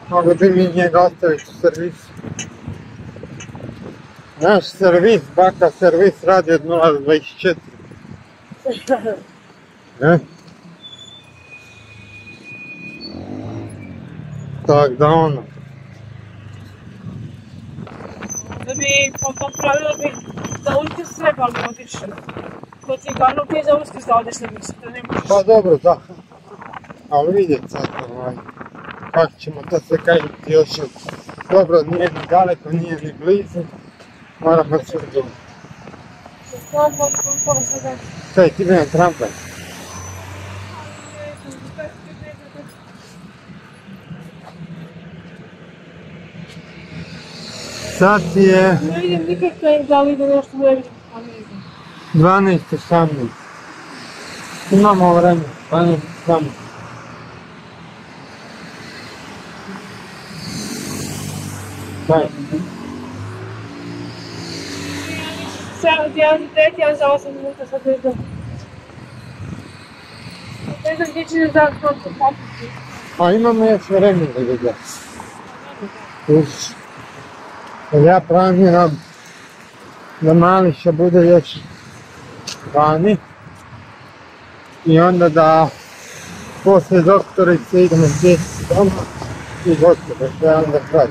Mogli bi mi njega ostaviti u servisu. Naš servis, baka servis radi od 0 do 24. Ne? Tak da ono, Da bi po tom pravilu bi za uskrs trebali otići. Kod cigarnu ti za uskrs da odeš na misu, to ne možeš. pa dobro da. Ali vidjet sad ovaj, kako ćemo to sve kažiti još. Dobro, nije ni daleko, nije ni blizu. Moramo se znam, znam. Kaj, ti tramvaj. Sad je Ne vidim nikakve da li ide nešto ne vidim. pa ne vidim. 12, 18. Imamo vremena, 12, 18. Daj, Sedam, jedan za pet, jedan za osam minuta, sad ne znam. Ne znam gdje će za konto popiti. a imamo još vremena da ga Uz. Jer ja planiram da Mališa bude još vani i onda da poslije doktorice idemo sjesti doma i gotovo, to je onda kraj.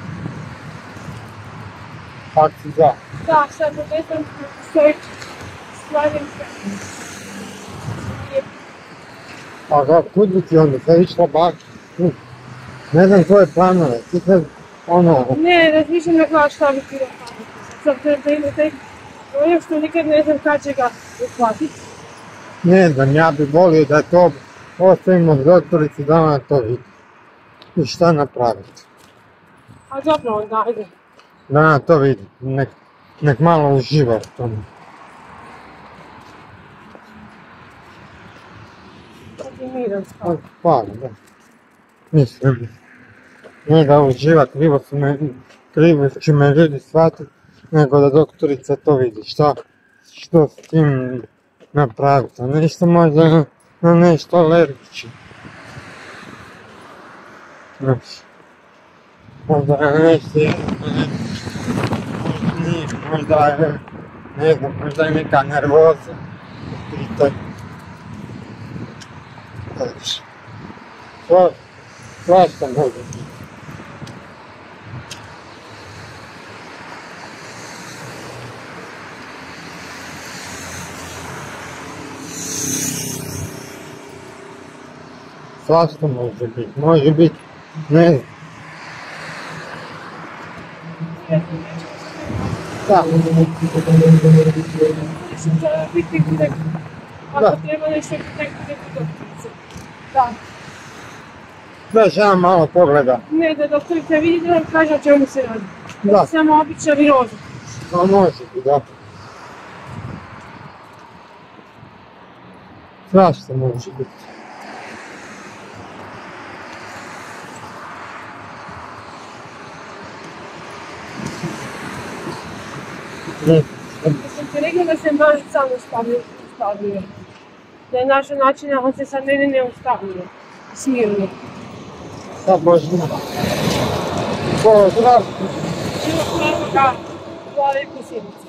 Ako si za. Da, sad ne znam stoji. Slavim se. A ga, kud bi ti onda sad išla bak? Tu. Ne znam tvoje planove, ti sad ono, Ne, razmišljam da gledam šta bi ti treba da ima tek ono što nikad ne znam kad će ga uhvatiti. ne znam, ja bi volio da to ostavimo doktorici da ona to vidi. I šta napraviti? A dobro, onda ajde. Da ona to vidi, nek, nek malo uživa u tome. Sad je miran da. Mislim, ne da uživa, krivo su me, krivo će me ljudi shvatiti, nego da doktorica to vidi, šta, što s tim napraviti, a nešto možda na, nešto alergično. Znači, možda je nešto možda nije, možda je, ne znam, možda je neka nervoza u pitanju. Znači, Sva, svašta može Svašta može biti, može biti, ne znam. Da, Mislim da biti tek. Ako Da. treba nešto tek biti doktorice. Da. znaš, ja malo pogleda, Ne, da doktorica vidi da nam kaže o čemu se radi. da, Samo obična viroza. to može da. Svašta može biti. Ne, Sam ti rekla da se naš sam ustavio. ustavio. Da je naša načina, on se sad mene ne ustavio. Smirno. Sa Božina. Pozdrav! Da, dva lijepo sjednice.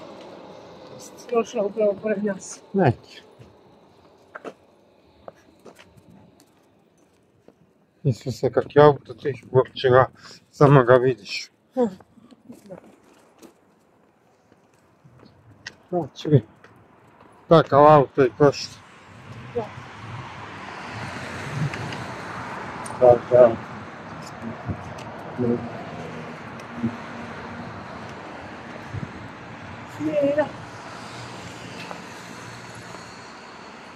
Prošla upravo pored nas. Neće. Isuse, kak je auto tih uopće ga, samo ga vidiš. Znači vi, takav auto i košta. Da. Da, da. Smjera.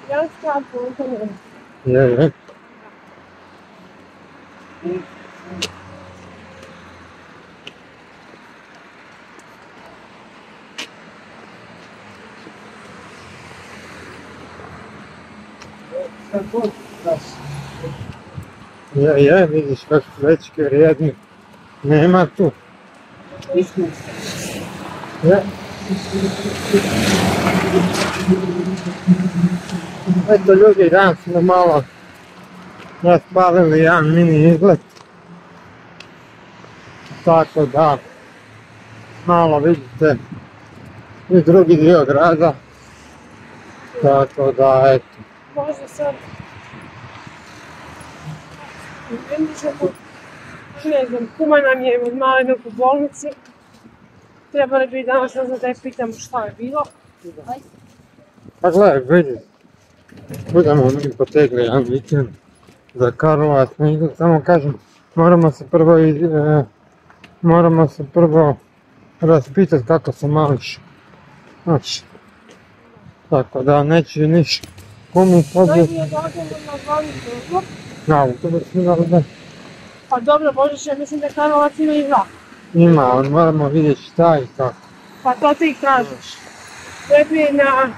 Ja sam po Je, je. Je, je, vidiš kako večke vrijedni. Nema tu. Je. Eto ljudi, danas smo malo raspalili jedan mini izlet. Tako da, malo vidite i drugi dio grada. Tako da, eto. Možda sad... Ne možemo... Ne znam, kuma nam je od malenog u bolnici. Trebali bi danas ne znam da je pitam šta je bilo. Pa gledaj, vidi. Budemo mi potegli jedan vikend za Karlovac, idem, samo kažem, moramo se prvo, i- e, moramo se prvo raspitati kako se mališ. Znači, tako da neće niš pobje mi je na na autobus, ali da Pa dobro, možeš, ja mislim da Karlovac ima i vlak. ima, ali moramo vidjeti šta i kako. Pa to ti kažeš. Najprije na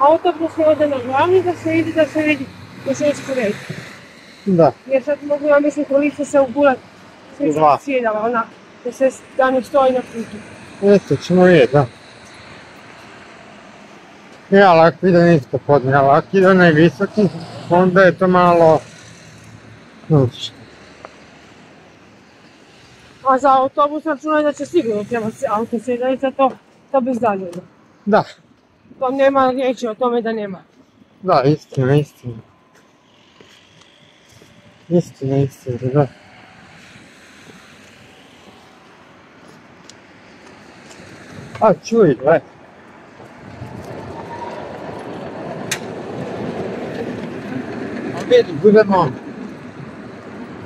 autobus ode na glavni da se ide da se vidi, da se usporedi. Da, Jer sad mogu, ja mislim, kolica se ugulat. U vlak. sjedala, ona, da se ne stoji na putu. eto ćemo vidjeti, da. Ja, ali ako ide nisko podne, ali ako ide onaj visoki, onda je to malo... Znači, A za autobus računaj da će sigurno trebati se auto sjedalica, to, to bez daljega. da, To nema riječi o tome da nema. da, istina, istina. Istina, istina, da. A čuj, gle. A vidi, budemo,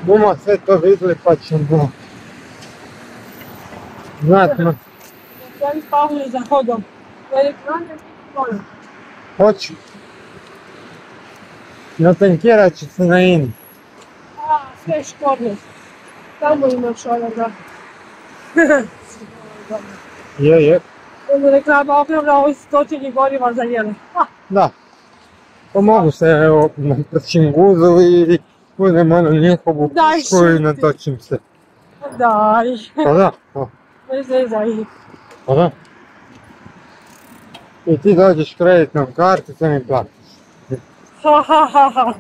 budemo sve to vidjeli pa ćemo znatno, Ja bi spavili za hodom. Elektrane, molim. Hoću. Natankirat ću se na ini. A, sve škorne. Tamo imaš onoga. <laughs> Je, je, Onda reklama opravda ovi stočenje goriva za jele. Ha, da. Pa mogu se, evo, natrčim guzu i uzmem onu njihovu pušku i natočim se. daj. Pa da, pa, <laughs> Ne zezaj. pa da. I ti dođeš kreditnom karticom i platiš. Ha, ha, ha, ha.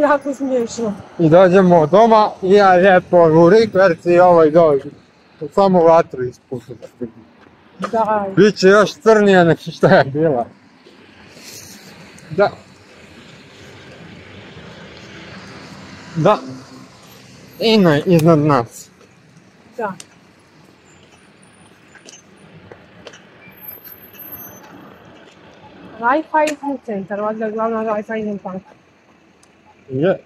Jako smiješno. I dođemo doma i ja lijepo u rikverci i ovaj dođe. Samo vatru ispušta. Daj. Biće još crnije nego šta je bila. Da. Da. Ina je iznad nas. Da. Raiffeisen centar, valjda je glavna Raiffeisen banka. Je.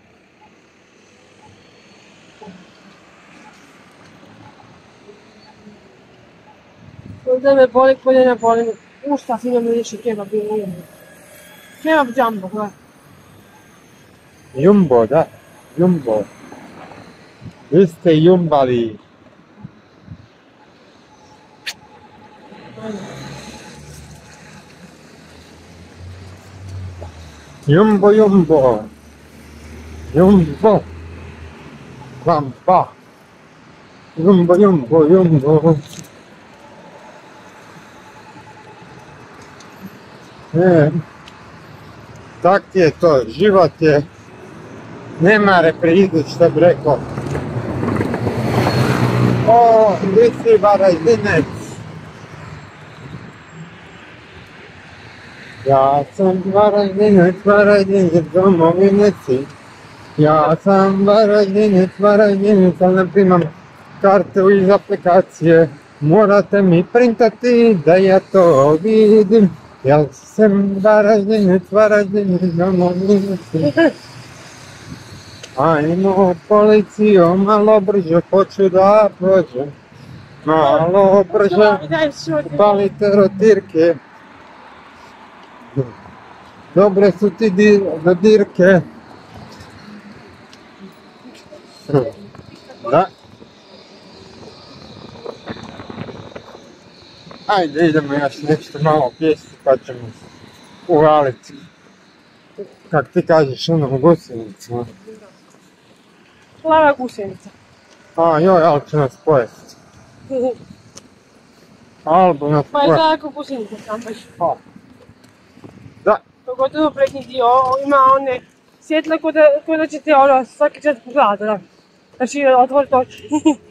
Ovdje me boli koljena, boli. Usta, fino mi više kebab bilo ujemno. Kebab jumbo, gledaj. Jumbo, da. Jumbo. Vi ste jumbali. Jumbo, jumbo. 용보 광바 용보 용보 용보 Е, так ти е то, живот ти е. Нема реприидичта бреко. О, ти си вараздинец. Ja sam varaždinac, varaždinac, domovine si. Ja sam Varaždinec, Varaždinec, ali ne primam kartu iz aplikacije. Morate mi printati da ja to vidim. Ja sam Varaždinec, Varaždinec, domovine si. Ajmo policijo, malo brže, hoću da prođem. Malo brže, palite rotirke. Dobre su ti di- dodirke. Da. Ajde, idemo još nešto malo pjesti pa ćemo uvaliti. Kak ti kažeš, ono u gusjenicu. Plava gusenica. A joj, ali će nas pojesti. Albo nas Pa je tako gusenica sam baš. Pa. Da, Pogotovo prednji dio, ima one svjetle ko da, da ćete ono svaki čas pogledati, da. Znači, otvoriti oči.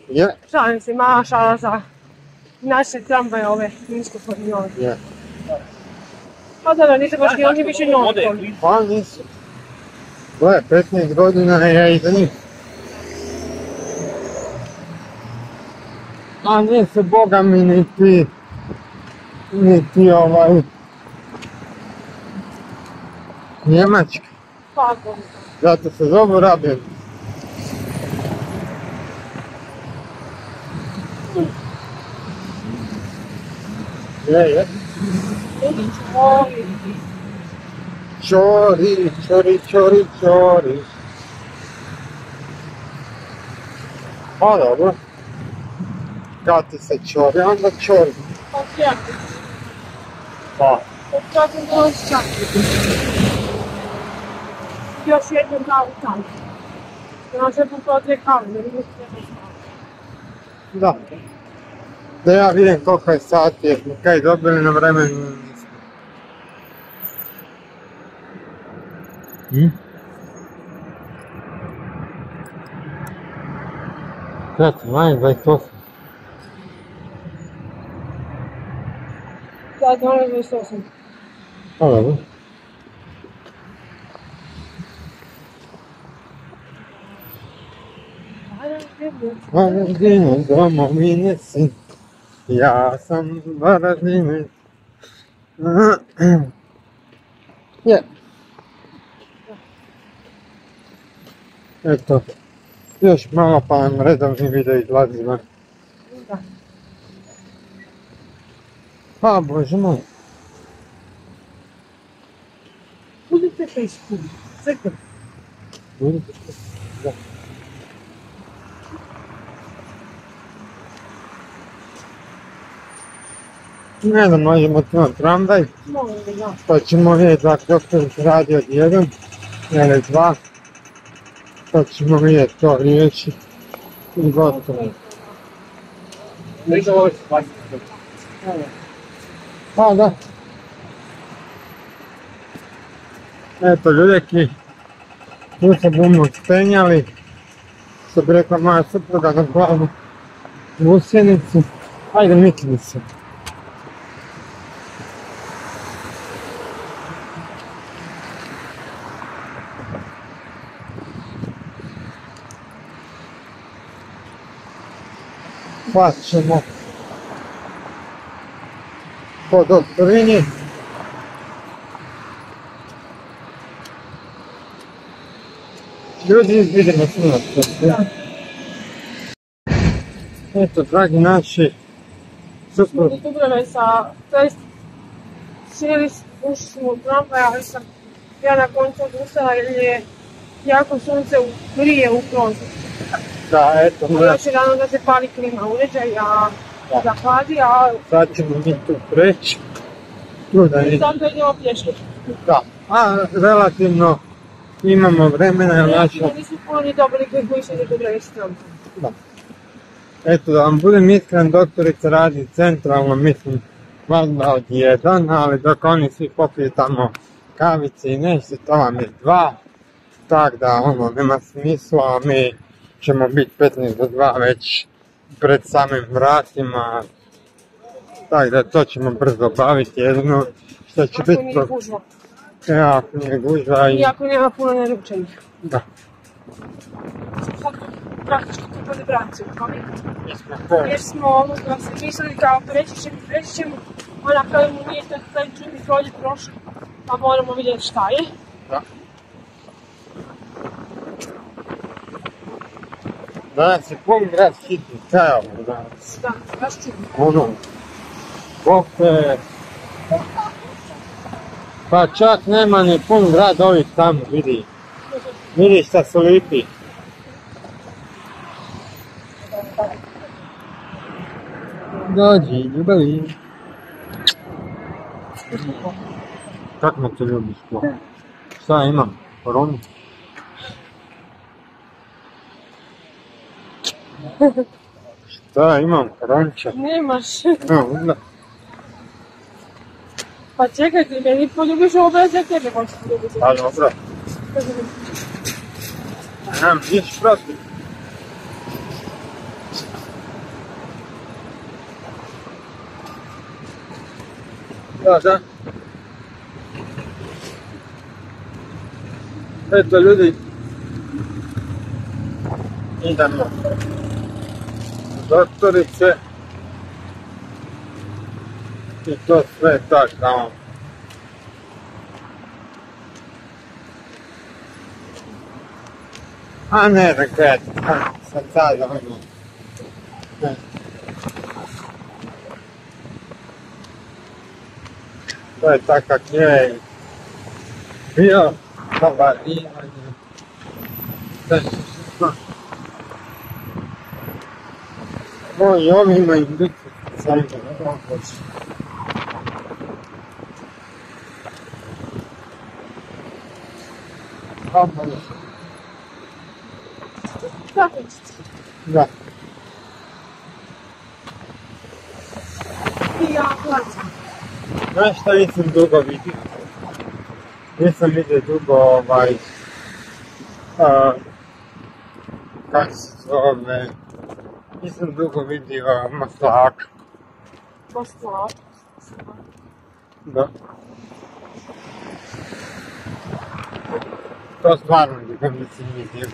je, Šalim se, mala šala za naše tramvaje ove, nisko podnjove. je. Pa da, da, nisu baš ni oni više novi. Pa nisu. Gle, 15 godina je iza njih. A nisu boga mi niti, niti ovaj, Njemački, Kako? zato se zovu rabljeni. Je, je. Ovi. Čori, čori, čori, čori. Pa dobro. Kad ti se čori, onda čori. Ocijaki. Pa. Ocijaki to čak. Još jednu kavu tam. Naše po dvije kave, ne vidim Da. Da ja vidim koliko je sati, jer smo kaj dobili na vremenu. Hm? Sad, manje 28. Da, 12.28. Pa dobro. Varaždine, domovine si, ja sam Varaždine. Je. Eto, još malo pa nam redovni video izlazi van. Da. Pa, bože moj. Budite peški. Crkve. Budite Da. Ne znam, možemo tu na tramvaj, da. pa ćemo vidjeti ako doktor radi od jedan ili dva, pa ćemo vidjeti to riješiti i gotovo. Pa da. Eto ljudeki, tu se budemo spenjali, što bi rekla moja supruga na glavu gusjenicu. Ajde mikni se. Pa ćemo po doktorini. Ljudi, vidimo na Eto, dragi naši, super, sa, to smo u tramvaj, ali sam ja na koncu odustala jer je jako sunce grije u prozor. Da, eto, je rano da se pali klima uređaj, a Da. a sad ćemo mi tu preći. Tu da idemo. sad idemo pješke. Da, a relativno imamo vremena jer naša Ja nismo puno ni dobili koji koji se do tramvajem. Da. Eto, da vam budem iskren, doktorica radi centralno, mislim, valjda od jedan, ali dok oni svi popiju tamo kavice i nešto, to vam je dva. Tak da, ono, nema smisla, a mi ćemo biti 15 do 2 već pred samim vratima. Tako da to ćemo brzo obaviti jedino što će Ako biti nije gužva. E, ako nije gužva i... I ako nema puno neručenih. Da. Praktički kupali branci u komi. Jer smo ovoga se mislili kao preći ćemo, preći ćemo, a na kraju mu nije taj, čudni prođe prošao, pa moramo vidjeti šta je. Da. Danas je pun grad hitni stajao danas. Da, baš čudno. Ono, kofe. Pa čak nema ni pun grad ovih tamo, vidi. Vidi šta su lipi. Dođi, ljubavi. Kako me te ljubiš ko? Šta imam? Koronu? Šta imam? Koronča? Nemaš. Evo, onda. Pa čekaj, ti meni poljubiš ovo bez ja tebe hoću ljubiti. Pa dobro. Nemam niš protiv. Da, da. Eto ljudi. Idemo. Doktorice. I to sve tak tamo. A ne, rekret, sad sad ono. Ne. To je tak kak je. Bio, dobar imanje. Da se što. No i biti samo da ne? Da. I ja plaćam. Znaš šta nisam dugo vidio? Nisam vidio dugo ovaj... A, kako se zove... Nisam dugo vidio maslaka. Posla. Da. To stvarno dugo nisam vidio.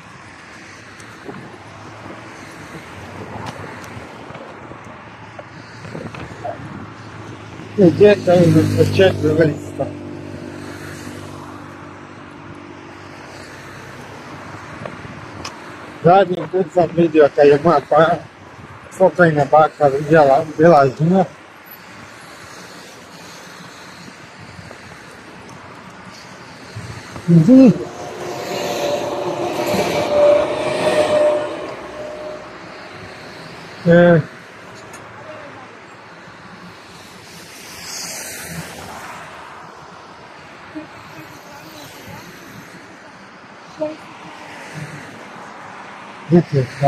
I djeca ima sa četiri lista. Zadnji put sam vidio kad je moja pa,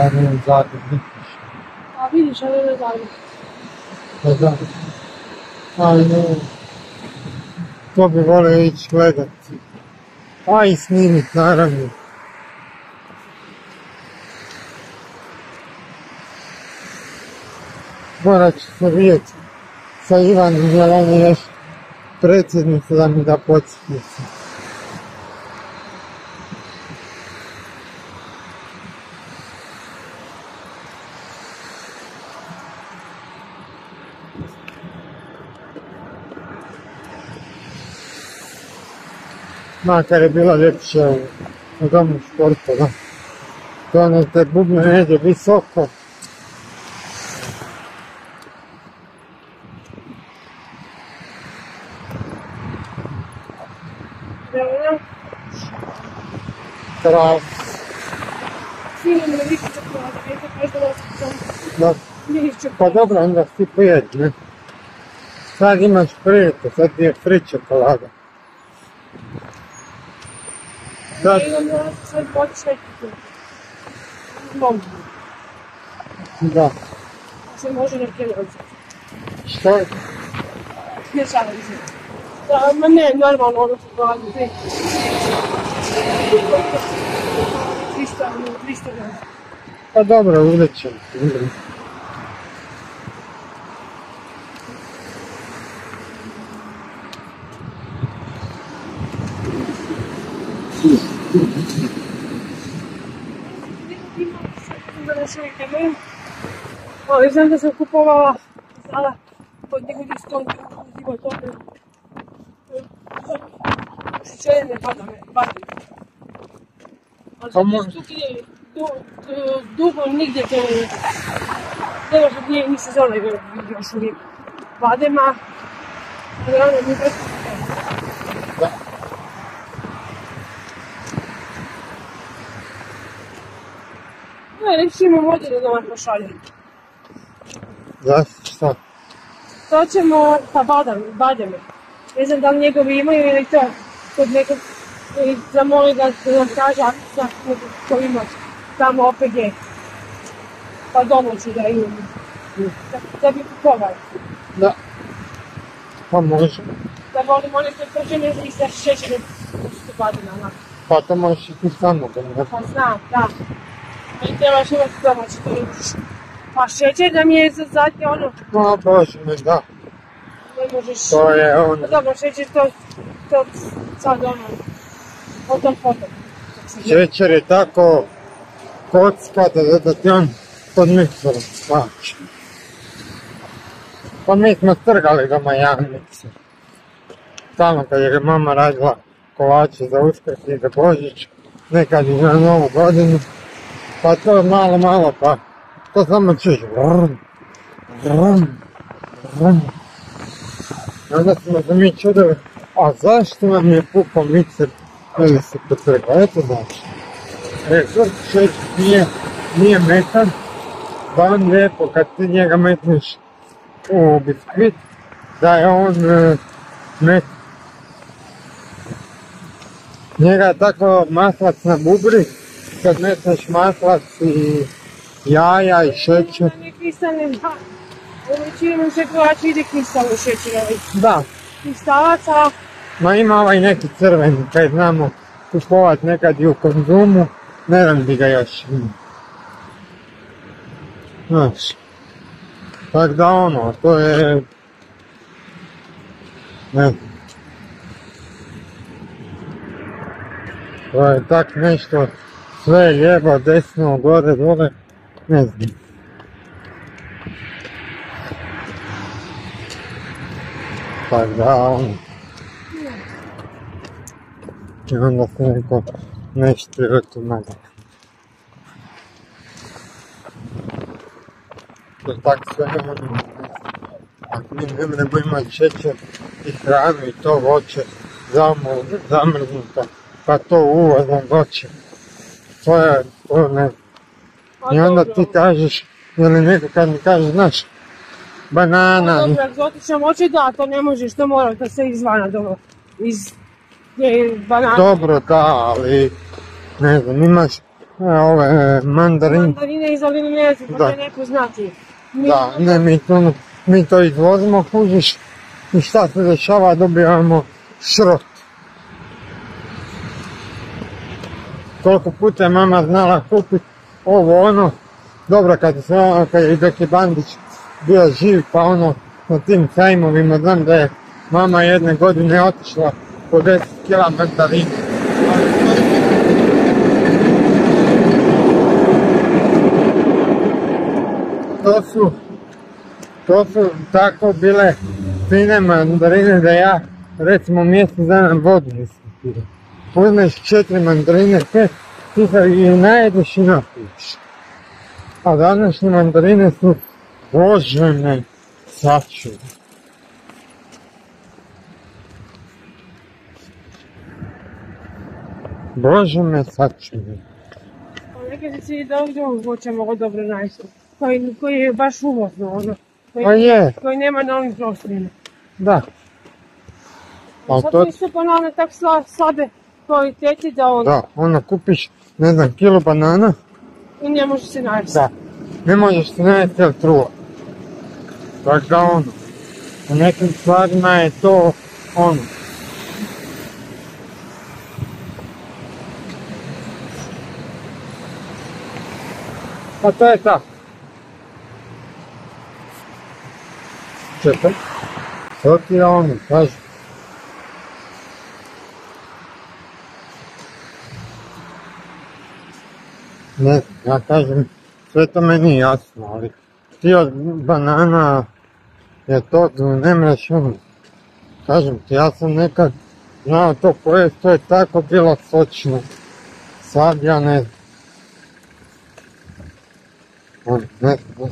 pokojna baka vidjela, E, je zadnje. Pa da. Ali ne. To bi volio ići gledati. A i snimit naravno. Morat ću se vidjeti sa Ivanom jer on je još predsjednica da mi da podsjetnicu. Makar je bilo ljepše u, domu športa, da. To ne te bubne neđe visoko. Da da. Vidiš Pa dobro, onda si pojedi, ne? Sad imaš priliku, sad ti je free čokolada. Da. Se može neke noći. Što? Ne šalim se. Da, ma ne, normalno ono čokolade. Ne. 300, 300 grama. Pa dobro, ćemo. Dobro. da još uvijek nemaju. Ali znam da sam kupovala sada kod njegu diskont uzimo to. Šećere ne pada me, pada. Ali je du- du- dugo nigdje to ne ne još nije ni sezona još uvijek. Vadema, rano mi bez Da. Ne, reći vodi da doma pošalje. Da, šta? To ćemo, pa badam, bademe. Ne znam da li njegovi imaju ili to kod nekog, ili zamoli da, nam kaže ako sa nekog ko ima tamo OPG. Pa domoći da imamo. Da, da bi kupovali. Da. Pa može. Da volim one koje pržene i sa šećerom što badina. onako. Pa to možeš i ti samo da ne Pa znam, da. Ali trebaš imati domaći to vidiš. Pa šećer nam je za zadnje ono, Ma bože me, da. ne možeš... To je ono. Pa Dobro, šećer to, to sad ono, potom potom. Šećer je tako kocka da, da ti on pod mikserom spači. Pa mi smo strgali doma jedan mikser. Tamo kad je mama radila kolače za uskrs i za Božić, nekad i na novu godinu. Pa to malo, malo, pa to samo čuješ. Vrum, vrum, vrum. I onda smo se mi čudili, a zašto nam je pukao mikser ili se potrgao, eto znači. E, zvrk šećer nije, nije metan, da on lijepo kad ti njega metneš u biskvit, da je on e, met. Njega je tako maslac na bubri, kad metneš maslac i jaja i šećer. Nam je kristalni, ha. U većinu šećerača ide kristalni šećer, ovaj Da, kristalac, a ma ima ovaj neki crveni, kaj znamo kupovat nekad i u konzumu, ne znam di ga još. Znaš, tak da ono, to je, ne znam. To je tak nešto, sve lijevo, desno, gore, dole, ne znam. Tak da ono. I onda se neko. To tako sve ono, ako mi ne budemo imati šećer i hranu i to voće zamrznuto, pa to uvozno voće, to je, to ne I onda ti kažeš, ili neko kad mi kaže, znaš, banana, Dobro, egzotično moće da, to ne možeš, to mora da se izvana dobro. Iz je, banana. dobro da, ali ne znam, imaš e, ove mandarin, Mandarine iz Alineze, pa Da. ne nepoznati. Mi- da, ne, mi to, mi to izvozimo, kužiš, i šta se dešava, dobivamo šrot. Koliko puta je mama znala kupit ovo ono, dobro kad ono, kad je dok je Bandić bio živ, pa ono, na tim sajmovima, znam da je mama jedne godine otišla po 10 kila mandarina. To su, to su tako bile fine mandarine da ja recimo mjesec dana vodu nisam pio. Uzmeš četiri mandarine, pet, ti se i najedeš i napiješ. A današnje mandarine su božene sačuve. Bože me sačuve. Neke se si da ovdje voće mogu dobro naći. Koji, koji je baš uvozno, ono. Koji, Pa je, koji nema na ovim prostorima. da. Ali Sad to, su sve banane tak sla, slabe kvaliteti da on da, onda kupiš, ne znam, kilo banana, i ne može se naći. Da. Ne možeš se najeti od truva. Tako da ono, u nekim stvarima je to ono. Pa to je tako. Čekaj. To ti je ono, kaži. Ne, ja kažem, sve to meni jasno, ali ti od banana je to, ne mreš ono. Kažem ti, ja sam nekad znao to pojest, to je tako bilo sočno. Sad ja ne znam. Ne znam,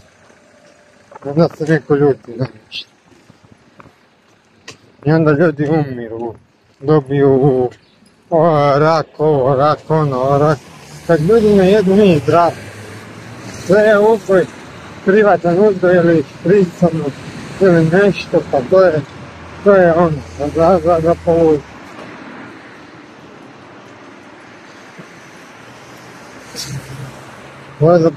ne znam. se neko ljuti na ništa. I onda ljudi umiru, dobiju rak ovo, rak ono, rak. Kad ljudi ne jedu nije zdravo. Sve je uzgoj, privatan uzgoj ili špricano ili nešto, pa to je, to je ono, za, za, za polući. To je za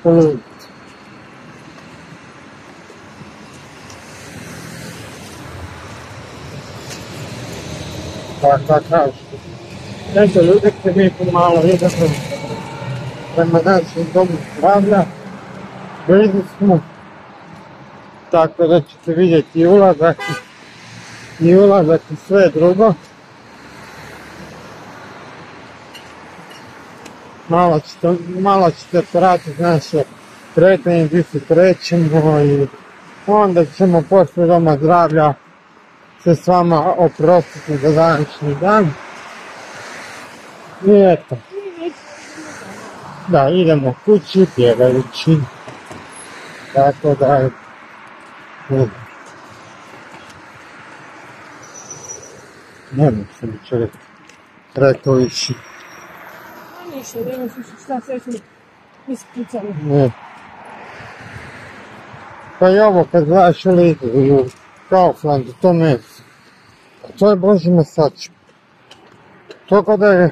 prema našem domu zdravlja. Blizu smo. Tako da ćete vidjeti i ulazak i ulazak i sve drugo. Malo ćete, malo ćete pratiti naše kretanje gdje se krećemo i onda ćemo poslije doma zdravlja se s vama oprostiti za današnji dan. I eto. Da, idemo kući pjevajući. Tako da, ne Ne znam što bi čovjek rekao ići. Ništa, idemo se šta ispucali. Ne. Pa i ovo kad gledaš u Lidlu i u Kauflandu, to meso. To je boži mesač. To kada je,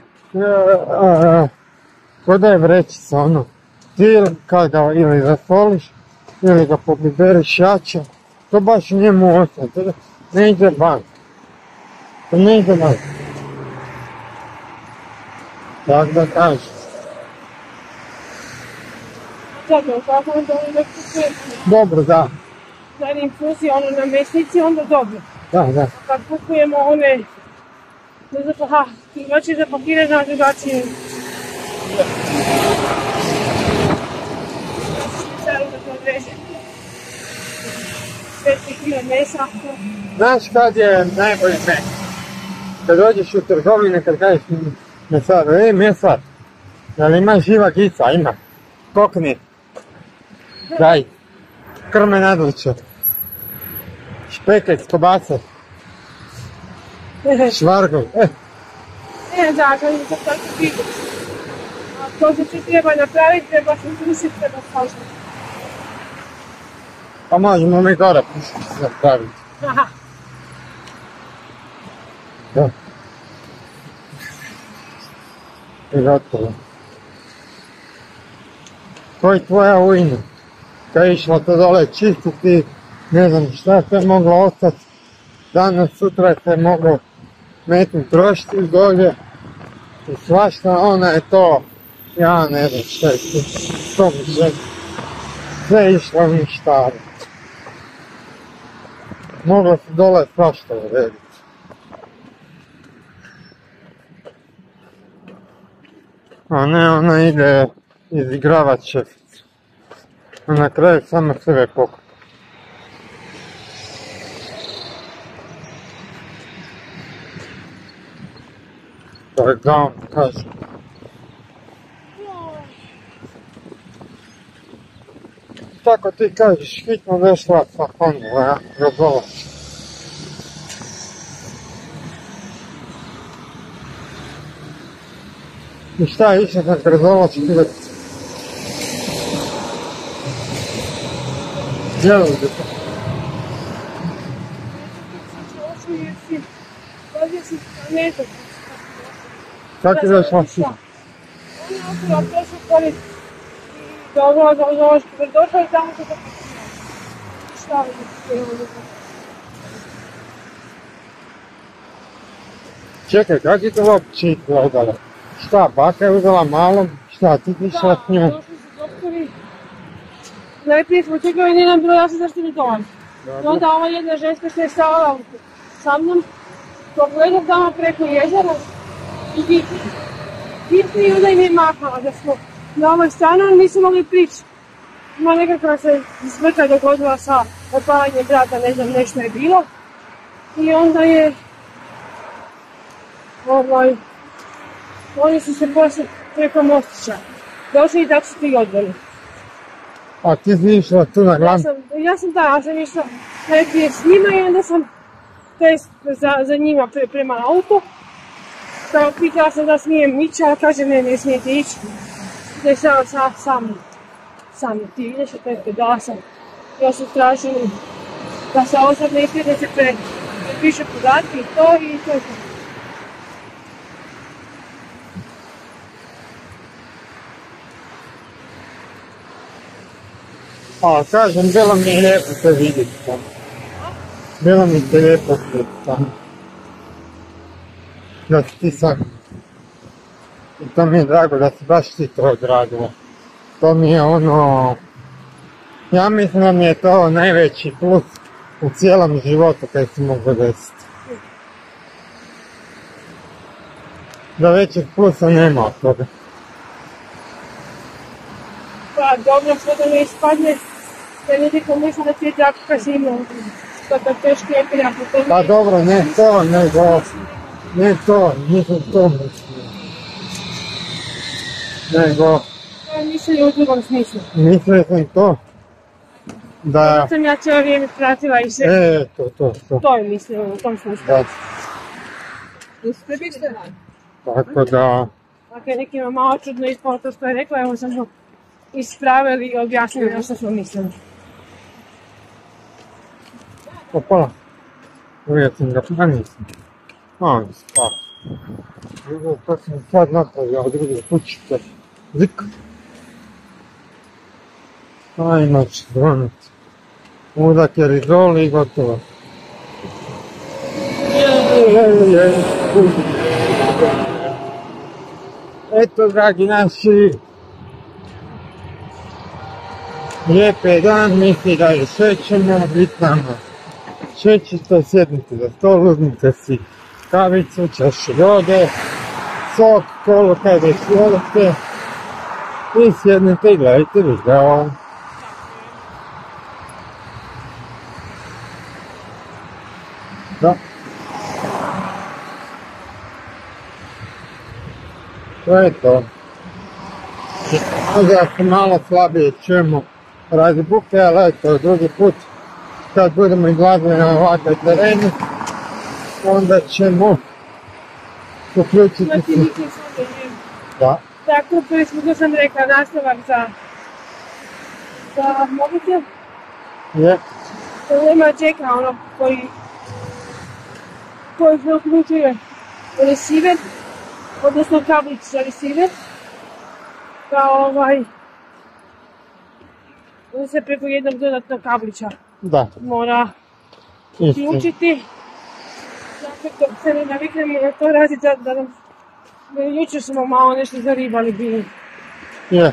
kada je vrećica, ono. Ti kad ga ili zasoliš, ili ga pobiberiš jače, to baš njemu ostaje, to ne ide van. To ne ide van. Tak da kako onda oni ne kupuje Dobro, da. na infuziji, ono na mesnici, onda dobro. Da, da. Kad kupujemo one, ne znam, ha, drugačije drugačije. Stavim da. 5 kg mesa, Znaš kad je najbolji mek? Kad dođeš u trgovine, kad kažeš mesar, e mesar, da li ima živa gica? Ima. Kokni. Daj. Krme nadliče. Špekec, kobase, <laughs> švargov. E, Ne, da, kad je to tako vidio. Ti treba napraviti, treba se uzeti, treba složiti. pa možemo mi gore pušiti napraviti. Aha, Da. I gotovo. Koji tvoja ujna? Kad je išla to dole čistiti, ne znam šta se moglo ostati. Danas, sutra se moglo metnuti trošiti dolje. I svašta, ona je to, ja ne znam šta je to, to mi se, sve išlo uništavati. Moglo se dole svašta urediti. A ne, ona ide izigravat šeficu. A na kraju samo sebe pokupa. Je da on kaže. Tako ti kažeš, hitno došla sa Honda, ja, razvolaš. I šta je išao na Grzolovac pivat? Gdje ovdje dobro, dobro, dobro, došao i tamo se Šta? Čekaj, kako je to uopće izgledalo? Šta, baka je uzela malom, šta, ti ti išla s njom? Došli su doktori. Najprije smo čekali, nije nam bilo jasno zašto mi dolazi. I onda ova jedna ženska se je stala sa mnom, pogledam tamo preko jezera i vidi. Vidi i onda im je mahala da smo na ovoj strani, ali nisu mogli prići. Ima nekakva se smrta dogodila sa opalanjem brata, ne znam, nešto je bilo. I onda je, ovaj, oni su se poslije preko mostića došli i tako su ti odveli. A ti si išla tu na Ja glavni? sam, ja sam da, ja sam išla najprije s njima i onda sam test za, za njima pre, prema auto. Kao pitala sam da smijem ići, ali kaže ne, ne smijete ići. Da je sam, sam, sam, sam ti ideš, a to dala sam. Ja sam tražila da se osobne iskaznice pre, prepiše podatke i to i to je to. A kažem, bilo mi je lijepo te vidjeti tamo. Bilo mi se lijepo vidjeti tamo. Da ti sad. I to mi je drago da si baš ti to odradila. To mi je ono... Ja mislim da mi je to najveći plus u cijelom životu kaj se mogu desiti. Da većeg plusa nema od toga. Pa dobro što da ne ispadne da ljudi pomisle da ti je jako kasino. To da epilja po tome. Pa dobro, ne to, nego... Ne to, nisam to mislio. Nego, To mislili u drugom smislu. mislio sam to. Da, Sam ja cijelo vrijeme pratila i se e, to, to, to. to je mislila u tom smislu. Da, Uspre biste radi. tako da, Ako je nekima malo čudno ispalo to što je rekla, evo sam to ispravili i objasnili na što smo mislili. opala. Uvijek sam ga, pa. A, on je spao. Drugo, to sam sad napravio, a drugo kućice. Zik. Ajmo će zvoniti. Udak je rizoli i gotovo. Eto, dragi naši, lijep je dan, misli da je sve ćemo biti nama. Sjednite za stol, uzmite si kavicu, čašu vode, sok, kolo kaj već volite i sjednite i gledajte video. Da. To je to. Možda se malo slabije čujemo radi buke, ali eto, drugi put kad budemo izlazili na ovakve tereni, onda ćemo uključiti se. je. Da, prvi smo, to sam rekla, nastavak za, za mobitel. je, To nema čeka ono koji koji se uključuje receiver, odnosno kablić za receiver. Pa ovaj, on se preko jednog dodatnog kablića da, mora uključiti. Zato dok se ne naviknemo na to raditi da nam jučer smo malo nešto zaribali bili. Je,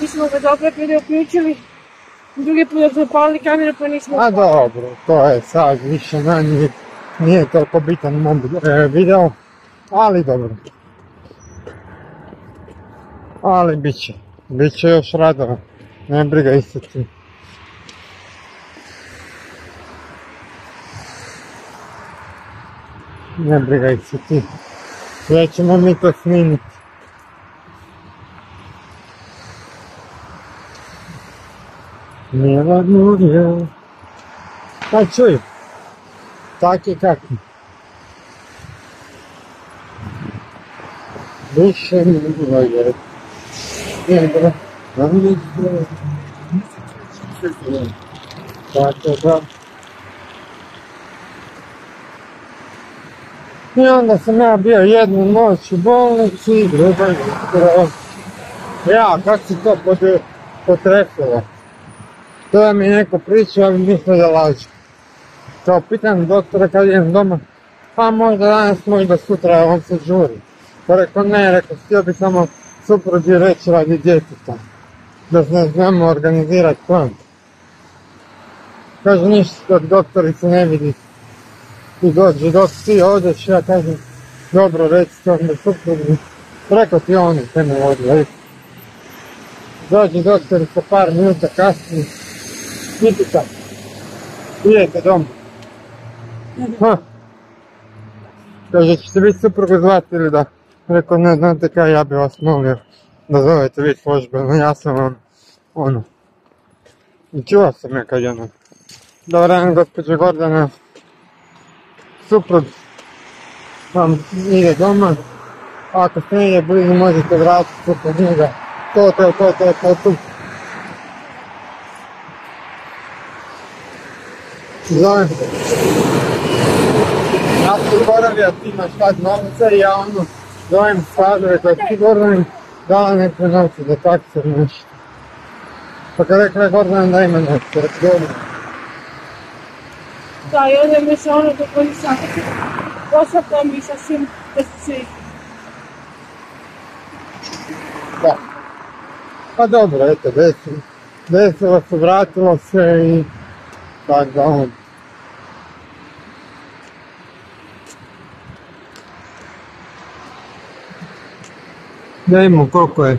Mi smo ga dobro bili uključili, drugi put smo palili kameru pa nismo a dobro, to je sad više manje, nije toliko bitan mobil, e, video, ali dobro. Ali bit će, bit će još radova, ne brigaj se ti. Ne brigaj se ti. Sve ćemo mi to snimiti. Milano je. Pa čuj. Tak je kako. Više ne bilo je. Je bilo. Tako da. I onda sam ja bio jednu noć u bolnici i jutro. Ja, kako se to potrefilo? To da mi neko priča, ali mislio da laže. Kao pitan doktora kad idem doma, pa možda danas, možda sutra, on se žuri. Pa rekao ne, rekao, htio bi samo supruzi reći radi djeteta. Da se znamo organizirati plan. Kaže ništa kod doktorice ne vidi. I dođe dok ti odeš, ja kažem, dobro reci to onda supruzi. Rekao ti on te me Dođe doktor po par minuta kasnije. Nikica, idete doma. Ha. Kaže, ćete vi suprugu zvati ili da? Rekao, ne, znate kaj, ja bi vas molio da zovete vi službeno, ja sam vam, ono. I čuo sam je kad je ono. Dobar dan, gospođo Gordana. Suprug vam ide doma. Ako ste negdje blizu možete vratiti se kod njega. To, to, to, to, to, to. Zovem. Ja sam boravio, ti imaš sad novca i ja ono zovem stvarove koje ti Gordan dala neke novce za taksir nešto. Pa kad rekla je Gordan da ima rekao dobro. Da, i onda mi se ono dogodi sa svim. Da. Pa dobro, eto, desilo, desilo se, vratilo se i tak da on. Da imamo koliko je.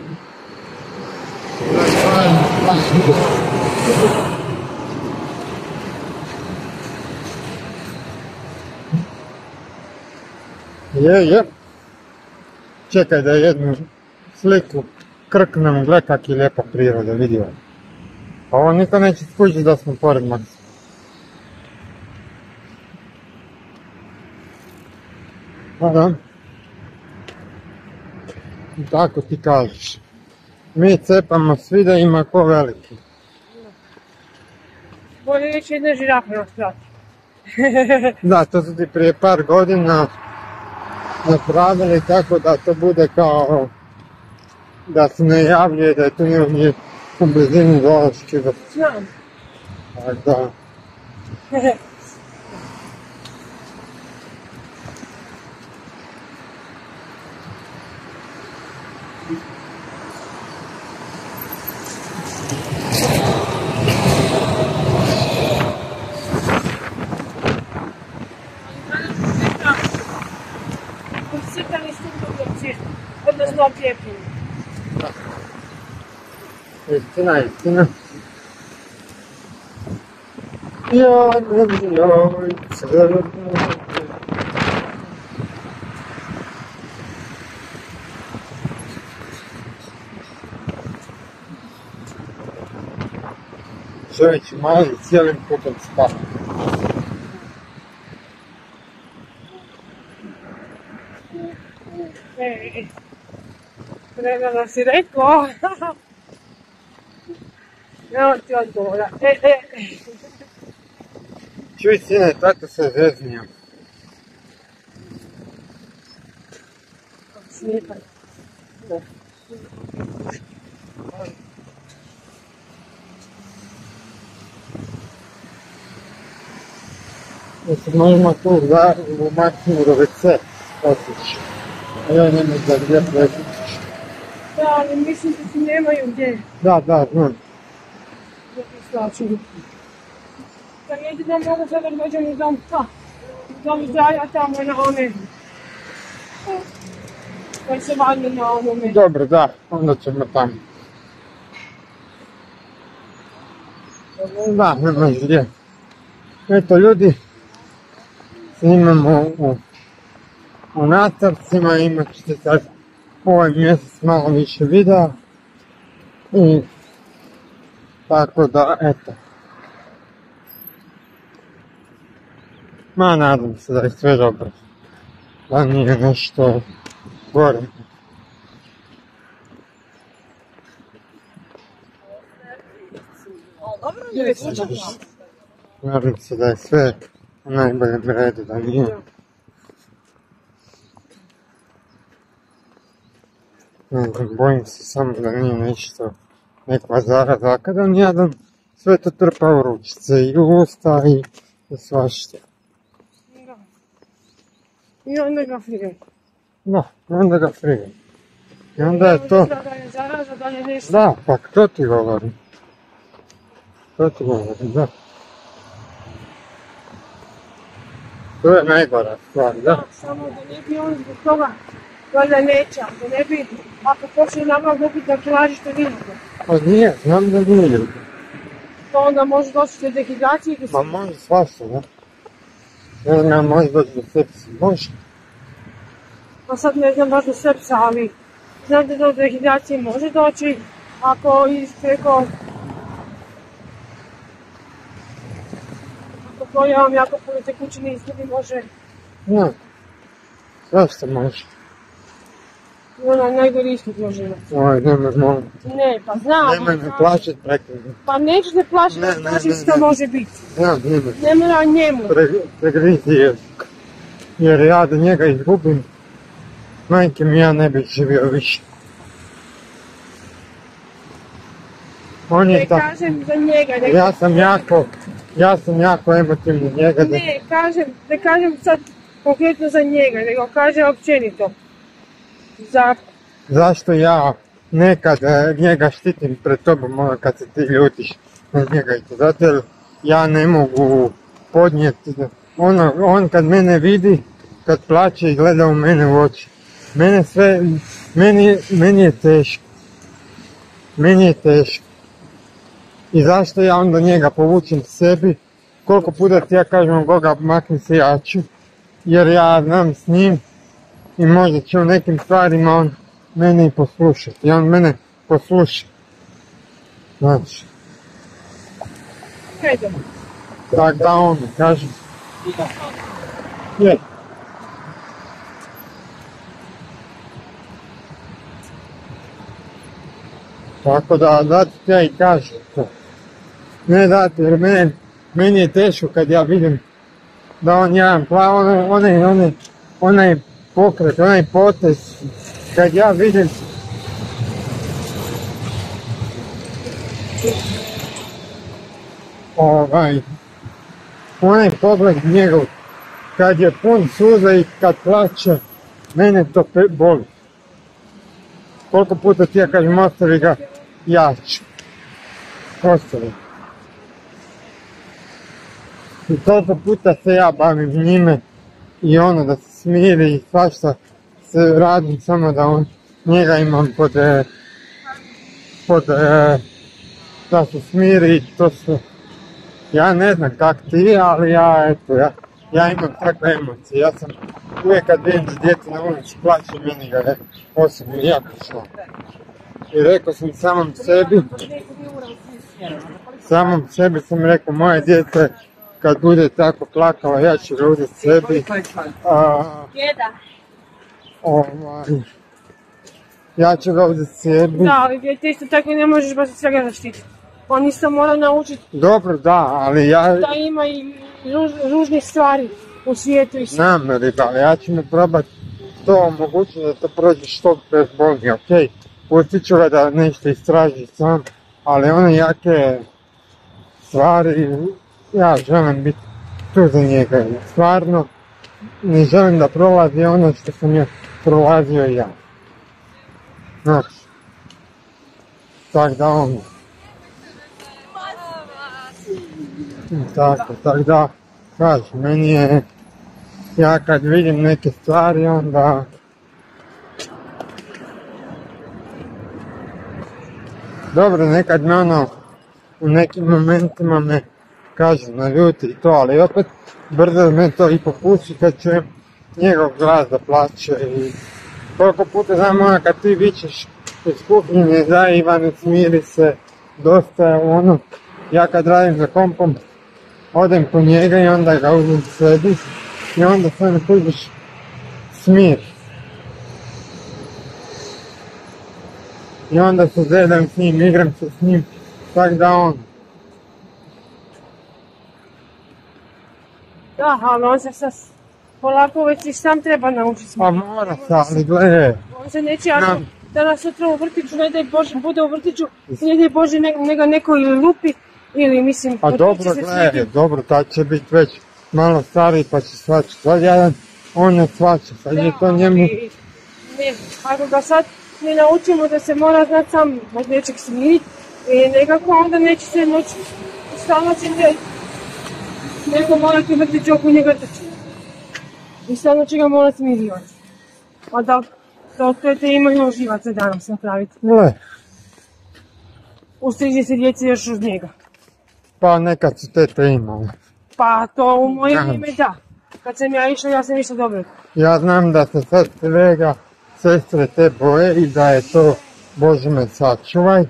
Je, je. Čekaj da jednu sliku krknem, gle kak je lijepa priroda, vidi ovo. Pa ovo niko neće skužiti da smo pored Maksa. Pa da. I Tako ti kažeš. Mi cepamo svi da ima ko veliki. Bolje reći jedna žirafa na strati. Da, to su ti prije par godina napravili tako da to bude kao da se ne javljuje da je tu negdje u blizini zoološki vrt. Znam. Tak da, odnosno opljepljeni. istina, istina. Joj, joj, crno. Čovječ mali cijelim putem spava. E, Vremena si rekao. Evo ti odgovora. E, e, e. Čuj sine, tata se zeznio. Snipak. Mislim, možemo tu u Maksimu WC otići. A ja nemam za gdje plesiti. Da, ali mislim da ti nemaju gdje Da, da, znam. da ti slaču. Da jedino mogu sada dođem u dom, u dom zdravlja tamo na one, koji se vadne na onome. Dobro, da, onda ćemo tamo. Da, nemaš gdje. Eto ljudi, snimamo u, u nastavcima, imat ćete sad ovaj mjesec malo više videa. I tako da, eto. Ma, nadam se da je sve dobro. Da nije nešto gore. Nadam se da je sve u najboljem redu, da nije. Ne znam, bojim se samo da nije nešto, nekva zaraza, a kada nijedan sve to trpa u ručice i u usta i, i svašta. Da. I onda ga frige. Da, i onda ga frige. I onda je to, Da je zaraza, da je nešto. da, pa to ti govorim. To ti govorim, da. To je najgora stvar, da. Samo da ne bi on zbog toga Valjda neće, ako ne bi, ako počne nama lupiti na kilaži što nije. Pa nije, znam da nije ljubav. To onda može doći do dehidracije i Ma može svašta, ne? Ne znam, može doći do sepsi, može. Pa sad ne znam baš do sepsa, ali znam da do dehidracije može doći ako iz preko... Ako projavam jako puno tekućine izgubi može Ne, svašta može. I onaj najgori ishod može imati. Oj, nemoj, molim. Ne, pa znam. Nemoj me plaćat preko. Pa neću Ne, da ne, ne, što može biti. Znam, nemoj. Ne mora njemu. Pre- Pregrizi jezik. Jer ja da njega izgubim, majke mi ja ne bih živio više. On Ne je kažem za njega, ja sam jako, ja sam jako emotivni njega da, Ne, kažem, ne kažem sad konkretno za njega, nego kažem općenito. Za... zašto ja nekad e, njega štitim pred tobom ono kad se ti ljutiš na njega i to, zato jer ja ne mogu podnijeti, ono, on kad mene vidi, kad plaće i gleda u mene u oči, mene sve, meni, meni je teško, meni je teško. I zašto ja onda njega povučem sebi, koliko puta ti ja kažem Boga makni se ja ću, jer ja znam s njim i možda će u nekim stvarima on mene i poslušati. I on mene posluša. Znači, tak da on mi kaže. Je. Tako da, da ti ja i kažem to. Ne dati, jer meni, meni je teško kad ja vidim da on jedan plav, onaj, onaj, onaj, onaj pokret, onaj potez, kad ja vidim ovaj, onaj pogled njegov, kad je pun suza i kad plaće, mene to boli. Koliko puta ti ja kažem ostavi ga, ja ću. Ostavi. I toliko puta se ja bavim njime i ono da se smiri i svašta se radim samo da on, njega imam pod, e, pod, e, da se smiri i to sve. Ja ne znam kak ti, ali ja, eto, ja, ja imam takve emocije. Ja sam uvijek kad vidim da na ulici plaće, meni ga je osobno jako šlo. I rekao sam samom sebi, samom sebi sam rekao, moje djete kad bude tako plakalo, ja ću ga uzeti sebi. A, ovaj, ja ću ga uzeti sebi. Da, ali ti isto tako ne možeš baš od svega zaštititi. On isto mora naučiti Dobro, da, ali ja da ima i ruž- ružnih stvari u svijetu i sve. znam riba, ali ja ću mu probat to omogućiti da to prođe što bezbolnije, ok? Pustit ću ga da nešto istraži sam, ali one jake stvari, ja želim biti tu za njega. Stvarno, ne želim da prolazi ono što sam ja prolazio ja. Znači, tak da ono. Tako, tak da, kažem, meni je, ja kad vidim neke stvari onda Dobro, nekad me ono, u nekim momentima me, kažem, naljuti i to, ali opet brzo me to i popusti kad čujem njegov glas da plaće i koliko puta znam ona kad ti vičeš iz kuhinje, ne daj Ivane, smiri se, dosta je ono, ja kad radim za kompom, odem po njega i onda ga uzmem sebi i onda sve me kužiš smir. I onda se zedam s njim, igram se s njim, tak da on, Da, ali on se sad polako već i sam treba naučiti. pa mora se, ali gle, On se neće, ako Da. danas sutra u vrtiću, ne daj Bože, bude u vrtiću, ne daj Bože, ne, njega neko ili lupi, ili mislim... pa dobro se gle, sredim. dobro, tad će biti već malo stariji pa će svačati. Sad jedan, on ne svača, sad je to njemu, Ne, ako ga sad ne naučimo da se mora znat sam od nečeg smiriti, i nekako onda neće se moći, stalno će ne, neko morati vrtići oko njega. I stalno će ga morati smirivati. A da To te imaju živaca danas napraviti. Gle, Ustriži se djeci još uz njega. pa nekad su tete imale. Pa to u moje vrijeme da. Kad sam ja išla, ja sam išla dobro. Ja znam da se sad svega sestre te boje i da je to Bože me sačuvaj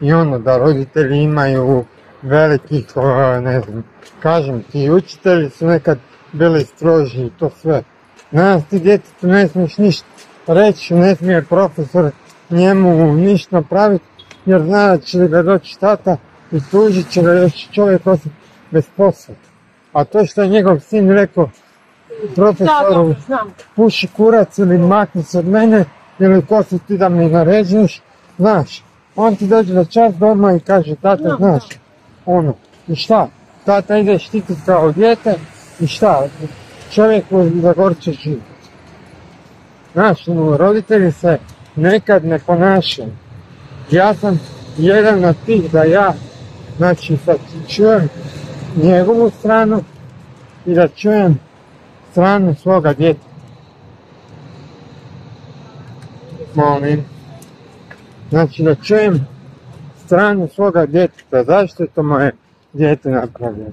i ono da roditelji imaju velikih, o, ne znam, kažem ti učitelji su nekad bili stroži i to sve. Danas ti djetetu ne smiješ ništa reći, ne smije profesor njemu ništa napraviti jer zna da će ga doći tata i tužit će ga još čovjek ostati bez posla. A to što je njegov sin rekao profesoru, puši kurac ili makni se od mene ili ko si ti da mi naređuješ, znaš, on ti dođe na čas doma i kaže tata, znaš, ono, i šta, tata ide štititi kao dijete i šta, čovjeku zagorče život. Znaš, ono, roditelji se nekad ne ponašaju. Ja sam jedan od tih da ja, znači sad čujem njegovu stranu i da čujem stranu svoga djeteta. Molim. Znači da čujem stranu svoga djeteta. Zašto to moje dijete napravljeno?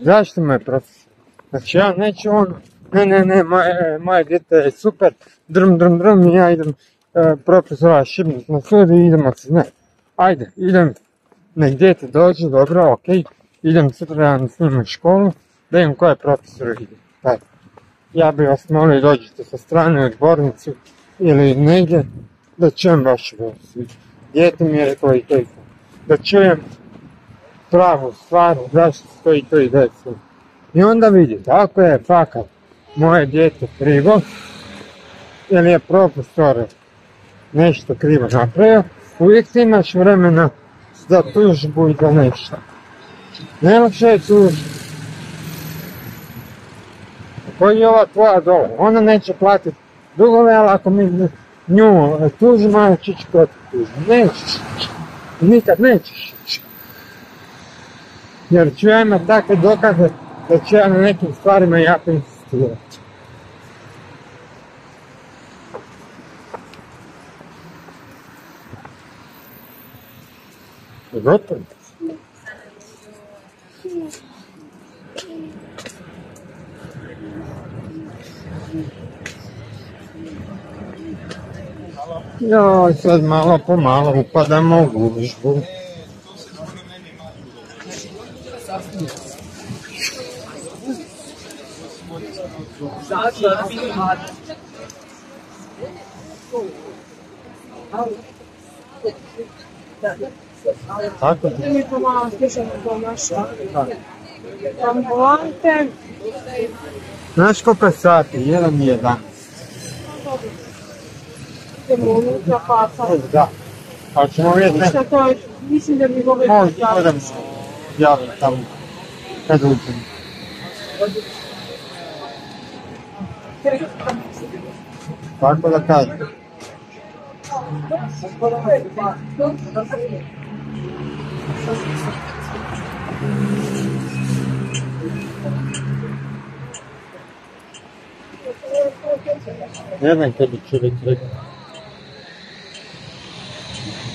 Zašto me profesor? Znači ja neću ono, ne, ne, ne, moje, moje dijete je super, drum, drum, drum i ja idem e, profesora šibnut na sud i idemo se, ne. Ajde, idem, nek dijete dođe, dobro, okej, idem sutra s njim u školu, da vidim koje profesor ide. Taj. Ja bi vas molio dođite sa strane u zbornicu ili negdje da čujem vašu verziju. Dijete mi je rekao i to. Da čujem pravu stvar, zašto se to i desilo. I onda vidite, ako je fakat moje dijete krivo, ili je profesor nešto krivo napravio, uvijek imaš vremena za tužbu i za nešto. Najlakše je tužiti. Koji je ova tvoja dole? Ona neće platiti dugove, ali ako mi nju ići protiv tužbe. Nećeš. Nikad nećeš. Jer ću ja imati takve dokaze da ću ja na nekim stvarima jako insistirati. Gotovo. Joj, sad malo po malo upadamo u gužbu. Tako je. Mi to malo slušamo to naše ambulante. Znaš koliko sati? Jedan i jedan. Idemo unutra pa sad. Da. Pa ćemo vidjeti ne. Ništa to je, mislim da bi mogli Možda idem javno tamo. Kad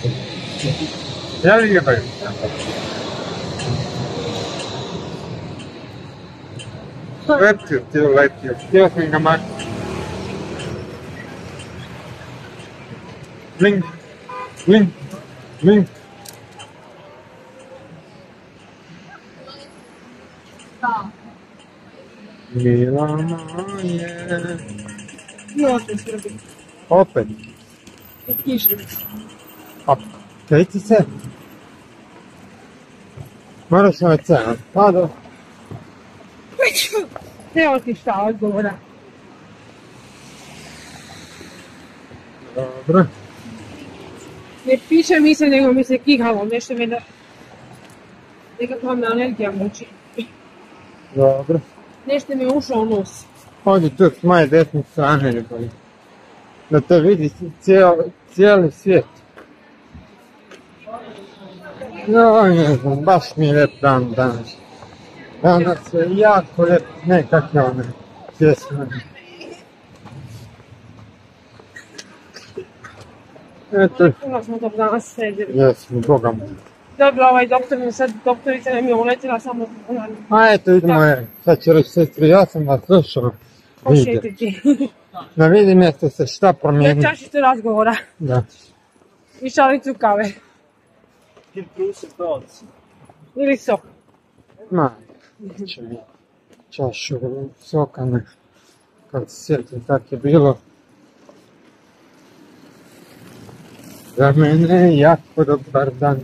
uđem. Tako da kažem. Ne znam kad bi čovjek rekao. Ja li jebaju? Lepio, ti je lepio. Htio sam se. Moraš na WC, a? Pa do. Evo ti šta odgovora. Dobro. Ne piše mi se, nego mi se kihalo, nešto me da... Nekakva me alergija muči. Dobro. Nešto mi je ušao u nos. Odi tu s moje desne strane, ljubavlji. Da te vidi cijeli, cijeli svijet. No, ne znam, baš mi je lijep dan danas. Danas je jako lijep, ne kakve one pjesme. Eto, Puno smo dobro danas sedjeli. jesmo, Boga mu. Dobro, ovaj doktor mi sad, doktorica nam je uletila samo A eto, idemo, je, sad ću reći sestri, ja sam vas slušao. Pošetiti. Da vidim jeste se šta Na promijenili. čašicu razgovora Da. i šalicu kave. Ili sok. Ma, će mi čašu soka ne. Kad se sjetim tak je bilo. Za mene je jako dobar dan.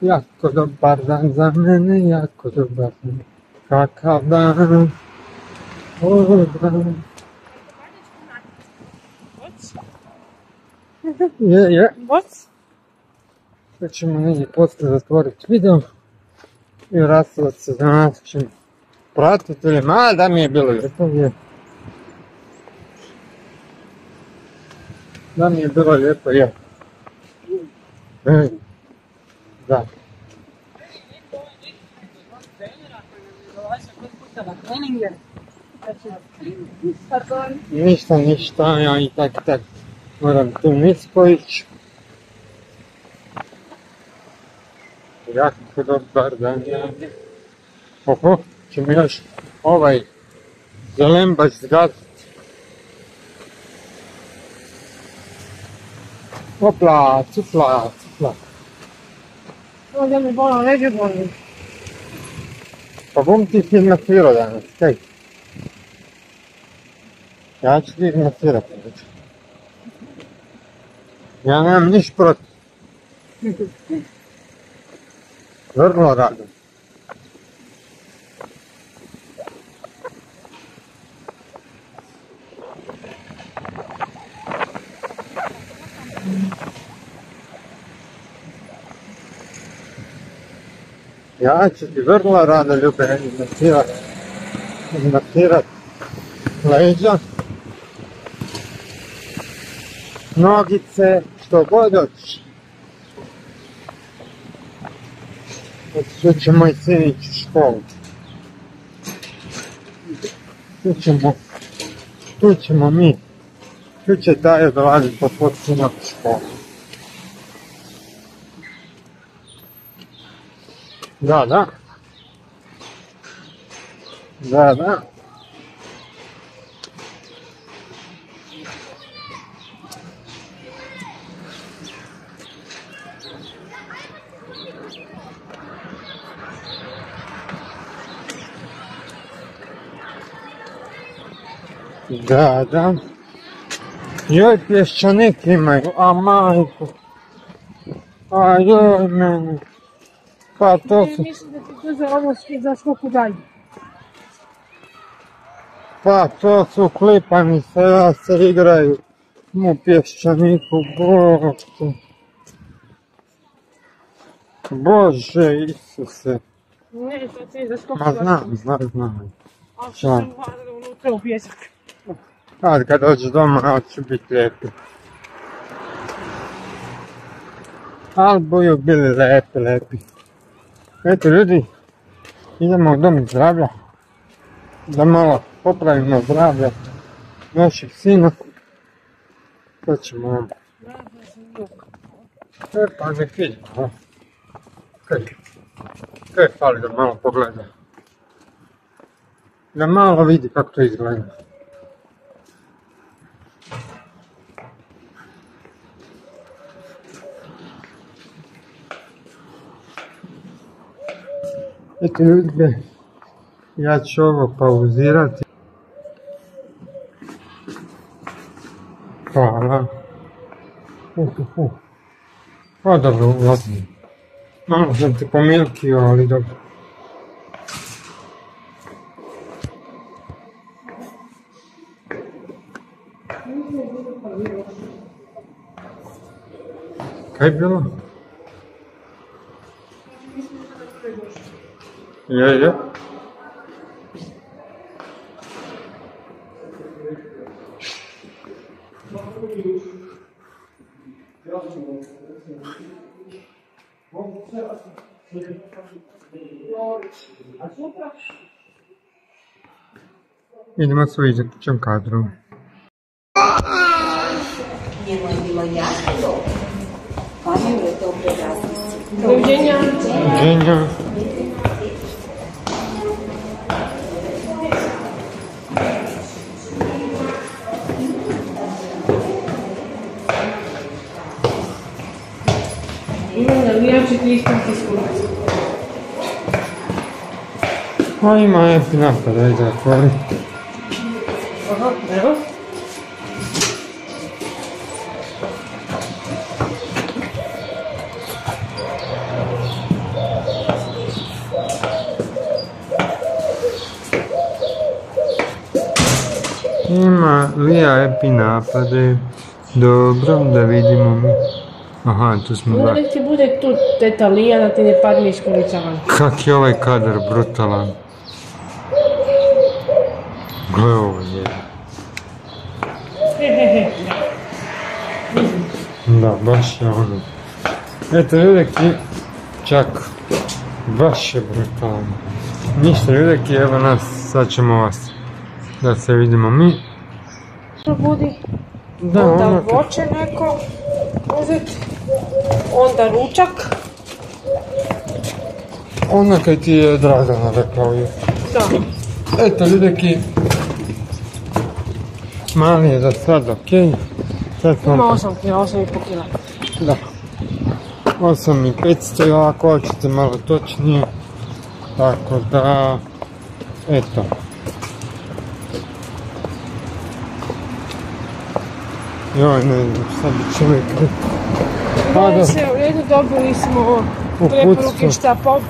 Jako dobar dan, za mene jako dobar dan. Kakav dan. O, dan. Je, je. Boc? Sad ćemo negdje poslije zatvoriti video i rastavati se za našim pratiteljima, a da mi je bilo lijepo je. Da mi je bilo lijepo je. E, Da. Ništa, ništa, ja i tak, tak. Moram tu nisko ići. Jako dobar dan. Oho, ćemo još ovaj zelenbaš zgaziti. Opla, cupla, cupla. Ovdje mi bolno leđe boli. Pa bom ti filmatirao danas, kaj? Ja ću ti filmatirati. Ja nemam niš protiv. Vrlo rado. Ja ću ti vrlo rado ljube invertirat, invertirat leđa, nogice, što god hoćeš. Tu će moj sin ići u školu. Tu ćemo, tu ćemo mi, tu će Dajo dolaziti po sina u školu. Da, da. Da, da. Da, da. Joj, pješčanik imaju, a majko. A joj, meni. Pa to su, Mislim da ti to za ovo za skoku dalje. pa to su klipani se, se igraju u pješčaniku, bože. Bože Isuse. Ne, to ti je za skoku Ma znam, znam, znam. A što sam unutra u pjesak. Kad kad dođeš doma, će biti lijepi. Ali budu bili lepi, lepi. Eto ljudi, idemo u dom zdravlja. Da malo popravimo zdravlje naših sina. To ćemo vam. E pa nek vidimo. Kaj fali da malo pogleda? Da malo vidi kako to izgleda. Eto ljudi, ja ću ovo pauzirati. Hvala. Uh. Pa dobro, ulazim. Malo sam te pomilkio, ali dobro. Kaj je bilo? Je, je. Idemo s u idućem kadru. Njemu je bilo jako dobro. Pa ju A ima epi napad, ajde otvori. Aha, evo. Ima Lija epi napade. Dobro, da vidimo mi. Aha, tu smo da. nek ti bude tu teta Lija da ti ne padne iz. Kak je ovaj kadar brutalan. Gle ovo je. Da, baš je ono. Eto, Ljudeki, čak, baš je brutalno. Ništa, Ljudeki, evo nas, sad ćemo vas, da se vidimo mi. Probudi. Da, onda ono, voće neko uzeti. Onda ručak. ono kaj ti je Dragana rekla ujutro. Da. Eto, Ljudeki, mali je za sad smo... Ima 8 kila, 8,5 kila. Da. 8 i 500 i ovako hoćete malo točnije. Tako da, eto. Joj, ne znam, sad bi čovjek. Pa Da sve u redu, dobili smo preporuke šta po...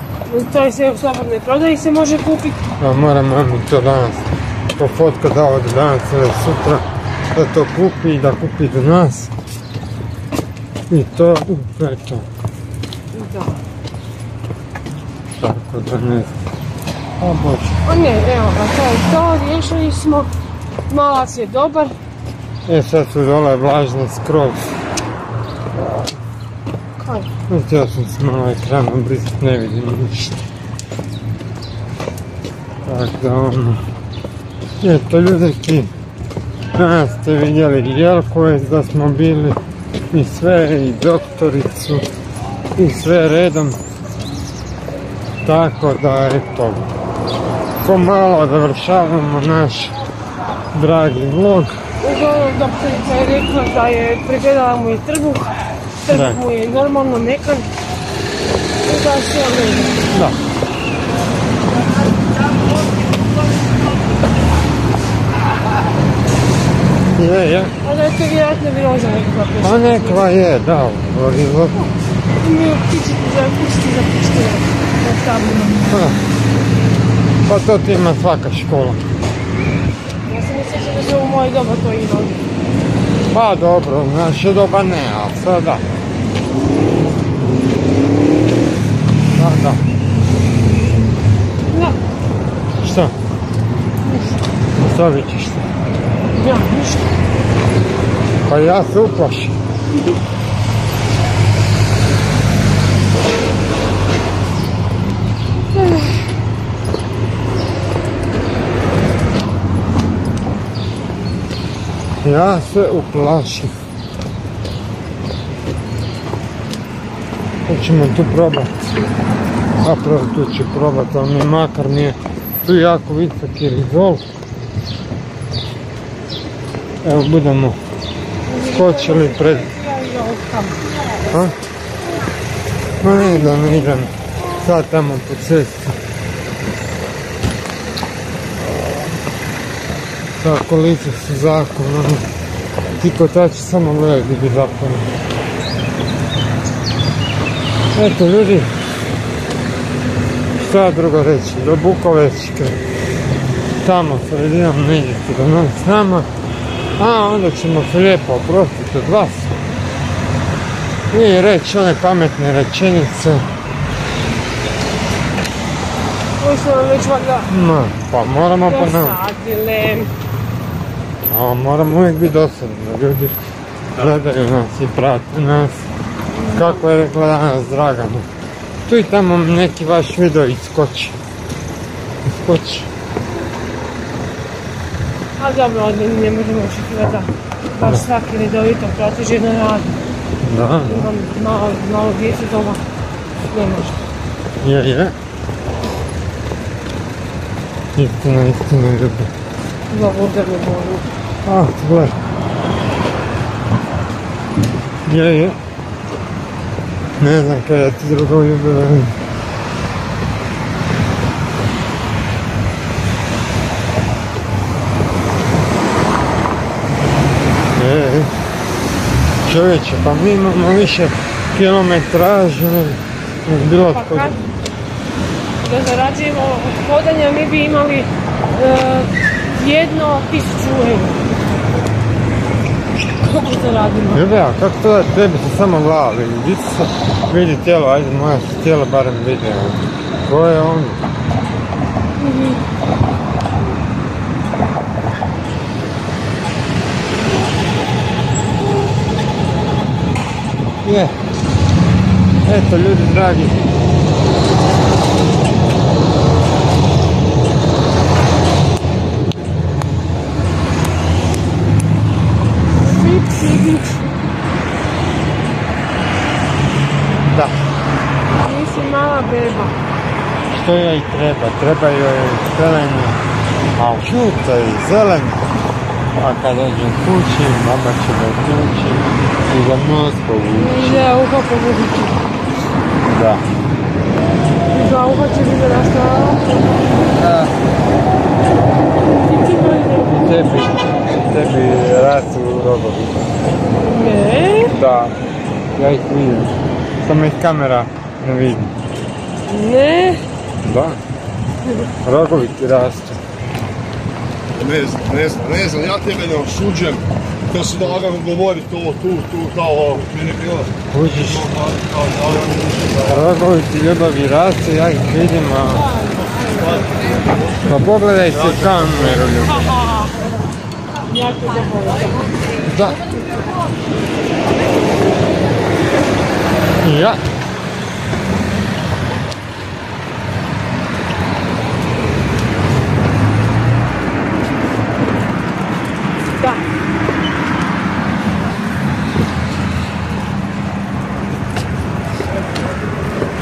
To je sve u slobodnoj prodaji se može kupiti. a moram mami to danas pofotka da od danas ili sutra da to kupi i da kupi do nas. I to, je to. Tako da ne znam. A bože. O ne, evo ga, to je to, riješili smo. Malac je dobar. E sad su dole vlažne skroz. Kaj? Htio sam se malo ekranom brisat, ne vidim ništa. Tako da ono... Eto ljudeki, danas ste vidjeli Jelkovec da smo bili i sve, i doktoricu, i sve redom. Tako da eto, pomalo završavamo naš dragi vlog. Uglavnom doktorica je rekla da je pregledala mu je trbuh. Trbuh mu je normalno mekan. I da se Da. Je, je. A da je to vjerojatno viroza nekakva Pa pesma. nekva je, da, je ptičici za za na. Pa. Pa to ti ima svaka škola. Ja ne sjećam da se u moje doba to imalo. Pa dobro, u naše doba ne, ali sada. Da, da. Da, Šta? Šta vićeš se? Ja, ništa. Pa ja se uplašim. Ja se uplašim. Hoćemo tu probati. Zapravo tu ću probati, ali mi je makar mi je tu jako visoki rizol. Evo budemo skočili pred... Ma ne idem, idem. Sad tamo po cesti. Ta kolica su zakon, ono. Ti kotači samo gledaju gdje bi zapali. Eto ljudi, šta drugo reći, do Bukovečke, tamo sredinom ne idete do nas s nama, a onda ćemo se lijepo oprostiti od vas i reći one pametne rečenice, već valjda ma, pa moramo dosadile. a moramo uvijek biti dosadni, da ljudi gledaju nas i prate nas, kako je rekla danas Dragana. Tu i tamo neki vaš video iskoči. Iskoči. A dobro, ovdje ne možemo očekivati da baš svaki redovito pratiš jedno radi. Da, Imam malo, malo djece toga ne može. je, je. Istina, istina, ljubav. Za udarno bolu. Ah, gledaj. Je, je. Ne znam kada ti drugo ljubav. Čovječe, pa mi imamo više kilometražu nego bilo Pa tko. kad da zarađujemo od hodanja mi bi imali e, jedno tisuću eura. Kako zaradimo? Jebe, a kako to da tebi se samo glava vidi? Di se vidi tijelo, ajde moja se tijelo barem vidi. Ko je on? Je. Eto ljudi dragi. Da. Nisi mala beba. Što joj treba? Treba joj zeleno, a žuto i zeleno. A kad dođem kući, mama će me tući i za nos povući. Ide uho povući. Da. Za uho će biti rastava. Da. Ti ti bolje. Tebi, tebi rastu robovi. Ne. Da. Ja ih vidim. Samo ih kamera ne vidim. Ne. Da. Rogovi ti rastu. Ne znam, ne znam, ne znam, ja tebe ne osuđujem. To si da lagano govori to, tu, tu, kao ovo. Meni je bilo... Uđiš. Rogovi ti ljubavi rastu, ja ih vidim, a... Pa pogledaj se kameru ljubav. Ja. Da. Ja. Da.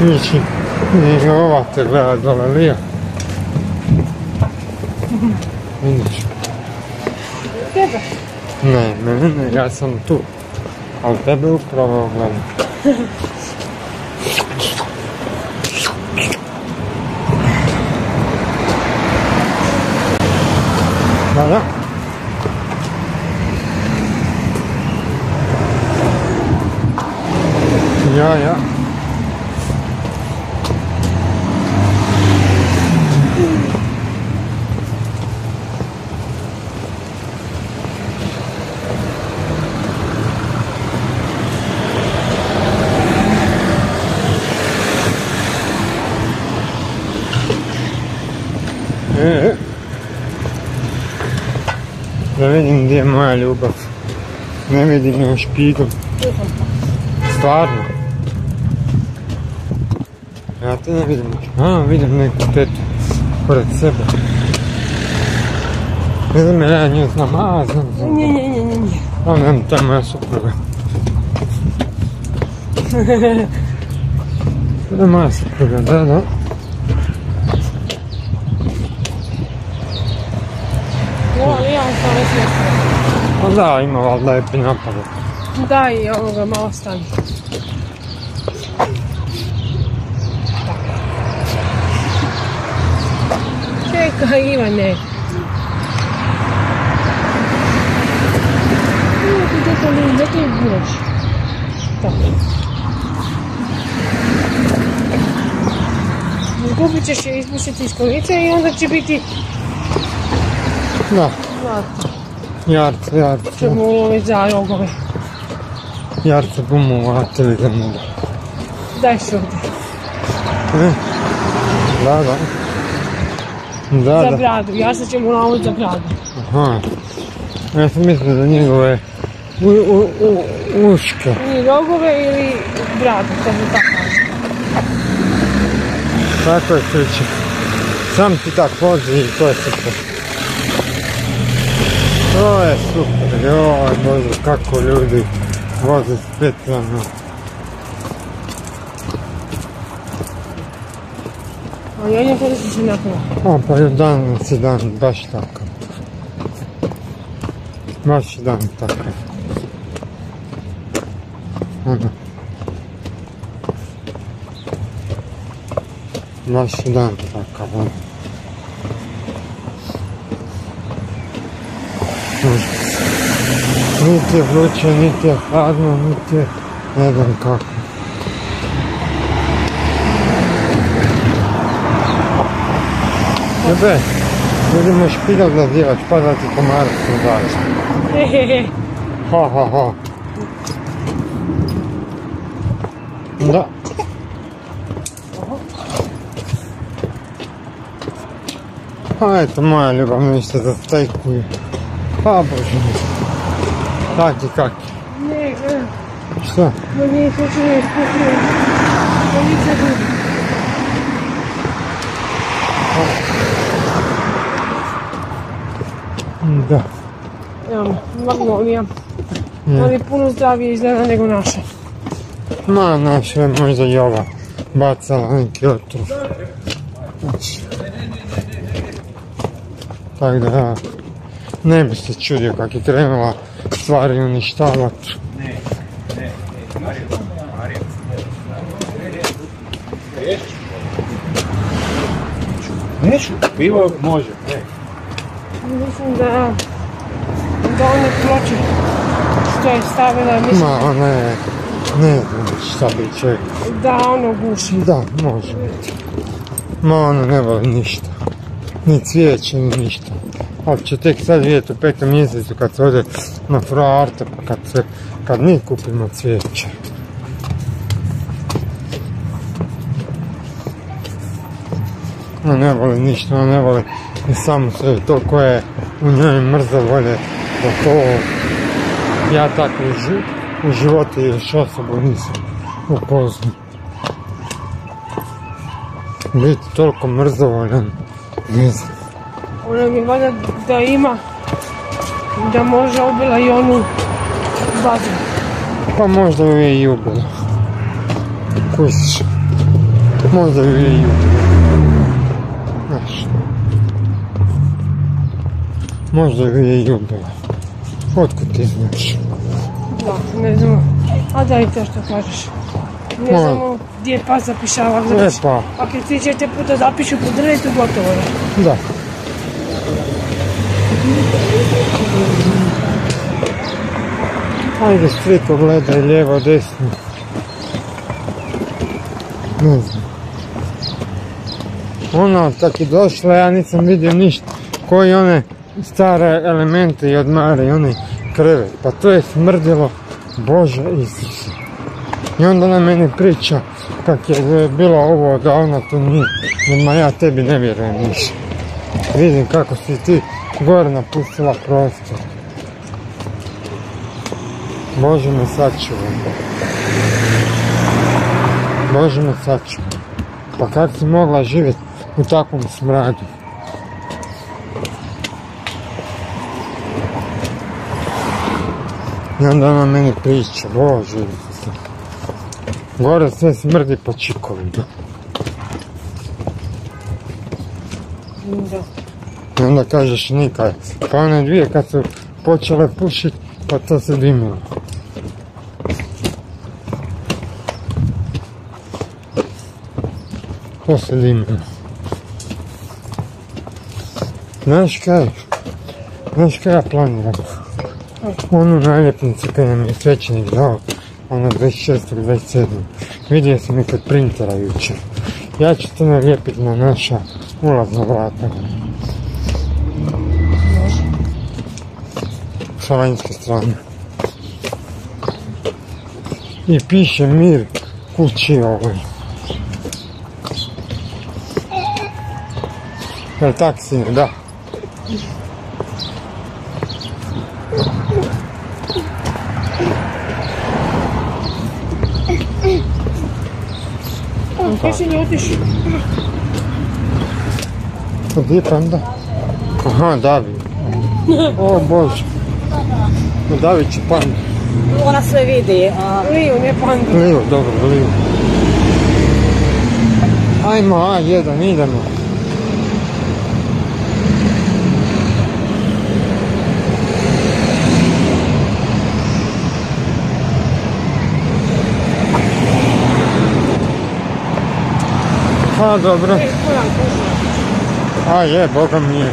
Niči. Ni ova te gleda dole lija. Vidiš? Tebe. Ne, ne, ne, ja sam tu. Ali tebe upravo gledam. Da, da. Ja, ja. E, e. Da vidim gdje je moja ljubav. Ne vidim je u špiglu. Stvarno. Ja te ne vidim. A, vidim neku tetu. Pored sebe. Ne znam je ja nju znam. A, znam, znam. Nie, nie, nie. A, znam, to je moja supruga. <laughs> To je moja supruga, da, da. No, ali ja sam već nešto. Pa da, ima valjda epi napada. Da, i ovoga malo stani. Čekaj, Ivane. Nije ti da guraš. Tako. Izgubit ćeš je, ispušiti iz kolice i onda će biti Da, zlato. Jarce, jarce. Ćemo za rogove. Jarce bumu vatili za muda. Daj se ovdje. E, Da, da. Da, Za da. bradu. Ja sad ćemo uloviti za bradu. Aha. Ja sam mislio da njegove u, u, u, uške. Ili rogove ili bradu, to mi tako kaže. Tako je sliče. Sam ti tak vozi i to je super. To je super, joj bože, kako ljudi voze specijalno. A ja idem kada sam se napila. O, pa je danas je dan baš takav. Baš je dan takav. Ono. Baš je dan takav, ono. Užas. Niti je vruće, niti je hladno, niti je ne znam kako. Jebe, budemo špilja zazivać, pa da ti komarac ne daje. Hehehe. Ha, ha, ha. Da. A eto, moja ljubav mi se zastajkuje. Pa, bože mi. Kaki, kaki. Ne, gledam. Šta? Ma nije slučajno ispustio. Policija tu. Da. Evo, magnolija. Je. Ali puno zdravije izgleda nego naše. Ma, naša je možda i ova bacala neki otrov. Znači. Tako da ja ne bi se čudio kak je krenula stvari uništavati. Neću, pivo može. Mislim da... Da one ploče što je stavila, mislim Ma, ona je, ne znam šta bi čovjek. da ono guši. Da, može biti. Ma, ona ne voli ništa. Ni cvijeće, ni ništa. Ali će tek sad vidjeti u petom mjesecu kad se ode na Fra Arte, pa kad se, kad mi kupimo cvijeće. Ona ne voli ništa, ona ne voli ni samo sve to koje u njoj mrze volje, da to ja tako u životu još osobu nisam upoznao. Biti toliko mrzovoljan, ne znam. Ona bi valjda da ima, da može ubila i onu bazu. Pa možda ju je i ubila. Kužiš. Možda ju je i ubila. Znaš. Možda ju je i ubila. Otkud ti znaš? Da, ne znam. A daj te što kažeš. Ne Ma. znamo gdje je pas zapišava. E Znači, pa, ako ti četiri puta zapišu po drvetu, gotovo je. da. Ajde, striko gledaj, lijevo, desno. Ne znam. Ona, kad je došla, ja nisam vidio ništa. Koji one stare elemente i odmare onaj krevet. Pa to je smrdilo, Bože Isuse. I onda ona meni priča kak je bilo ovo odavno, to nije. Ma ja tebi ne vjerujem ništa. Vidim kako si ti gore napustila prostor. Bože me sačuvaj. Bože me sačuvaj. Pa kak si mogla živjeti u takvom smradu? I onda ona meni priča, Bože. Gore sve smrdi po čikovima. I onda kažeš nikad. Pa one dvije kad su počele pušit, pa to se dimilo. Dimilo. Znaš kaj? Znaš kaj ja planiram? Onu naljepnicu kad nam je svećenik dao, ono 26. 27. Vidio sam i kod printera jučer. Ja ću to nalijepiti na naša ulazna vrata. Sa vanjske strane. I piše mir kući ovoj. Jel tak sine? Da. Gdje si ljutiš? Gdje pa onda? Aha, da bi. O Bože. Udavit će pandu. Ona sve vidi. A, Liju, ne pandu. Livo, dobro, livo. Ajmo, A1, idemo. A, dobro. A je, boga mi je.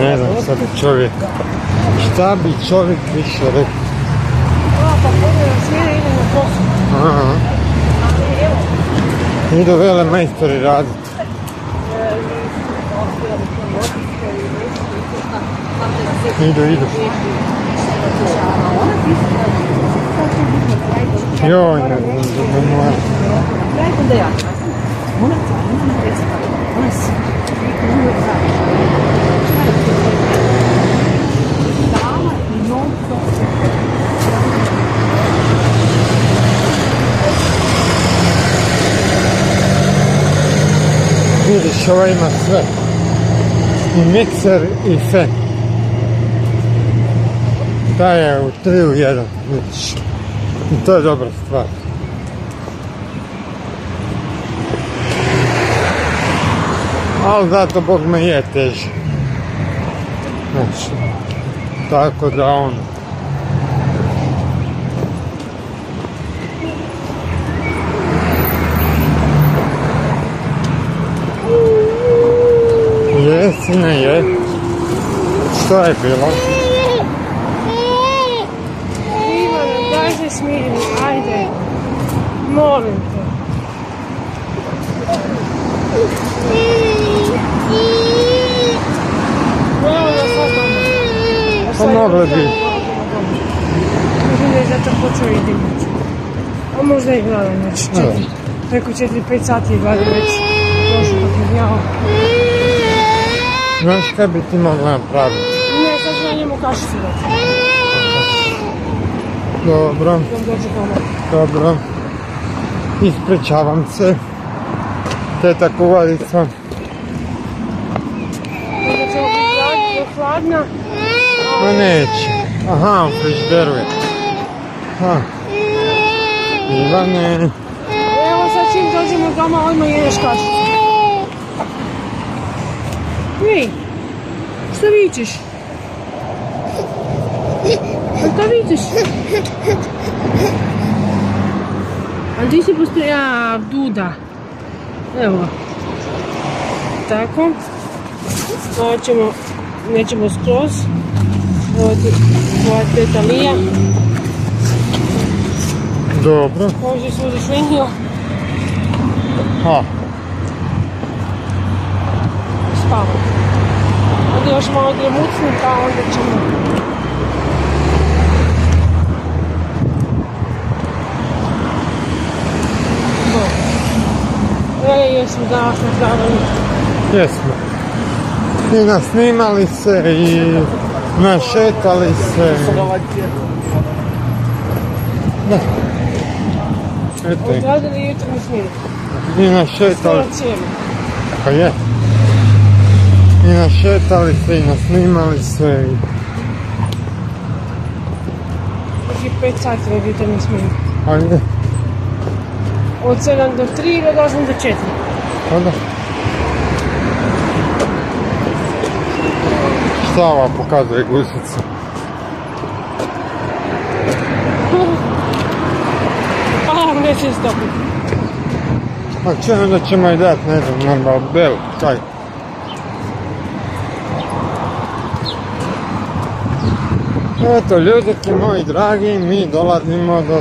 Ne znam šta bi čovjek, šta bi čovjek više rekao. A, pa pogledaj, smjene ide na posao. Aha. Idu vele majstori raditi. Idu, idu. Joj, ne ne moram. Vidiš, ovo ima sve. I mikser i. Da je u tri u jedan, vidiš. I to je dobra stvar. Ali zato Bog me je teže. Znači, tako da on... Je, sine, je. Što je bilo? Ivane, daj se smiri, ajde. Molim te. Mama. Pa bi. Možda da je zato počeo i dimati. A možda i gledam već četiri. Preko 4-5 sati je gledam već. Došao dok je gnjao. Znaš kaj bi ti mogla napraviti? Ne, sad ću ja njemu kašicu dati. Dobro, dobro. Ispričavam se. Teta kuvarica. Hladna. Ma neće. Aha, u frižderu je. Ha. Ivane. Evo sad čim dođemo doma, odmah jedeš kašicu. Ej, što vičeš? Vičeš? A ti si postoja duda. Evo. Tako. Ovo ćemo, nećemo skroz. Evo ti tvoja teta Lija. Dobro. Može se uziš liniju. Ha. Spava. Onda još malo dremucni, pa onda ćemo... E, jesmo danas napravili. Jesmo. I nasnimali se i našetali se. Da. Eto, i- Odradili i našetali. Pa je. I našetali se i nasnimali se. i- Neki 5 sati od jutarnji smir. Pa je. Od 7 do 3 ili od 8 do 4. Da. Šta ova pokazuje gusica? <laughs> A, neće stopiti. Pa čujem da ćemo i dat, ne znam, na Balbel, kaj? Eto, ljudiki moji dragi, mi dolazimo do,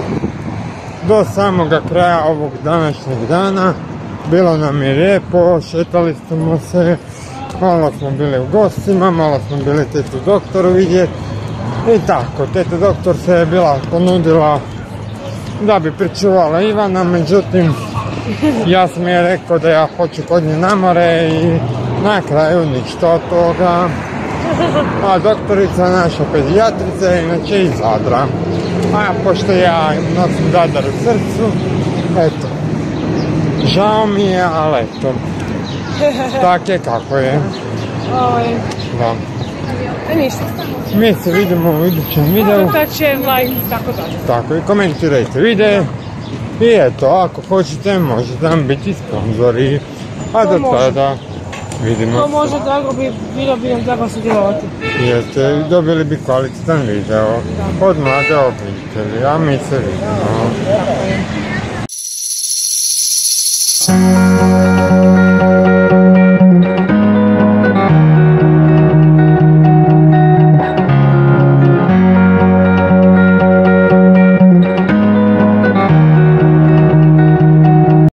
do samoga kraja ovog današnjeg dana. Bilo nam je lijepo, šetali smo se, malo smo bili u gostima, malo smo bili tetu doktoru vidjeti. I tako, teta doktor se je bila ponudila da bi pričuvala Ivana, međutim, ja sam je rekao da ja hoću kod nje na more i na kraju ništa od toga. A doktorica naša pedijatrica je inače iz Zadra. A pošto ja nosim Zadar u srcu, Eto. Žao mi je, ali eto. Tak je kako je. Ovaj, Da. e ništa. Mi se vidimo u idućem videu. Tače, like i tako dalje. Tako i komentirajte videe. I eto, ako hoćete, možete nam biti sponzori. A do tada vidimo To može drago bi, bilo bi nam drago sudjelovati. Jeste, dobili bi kvalitetan video od mlade obitelji, a mi se vidimo. Tako je.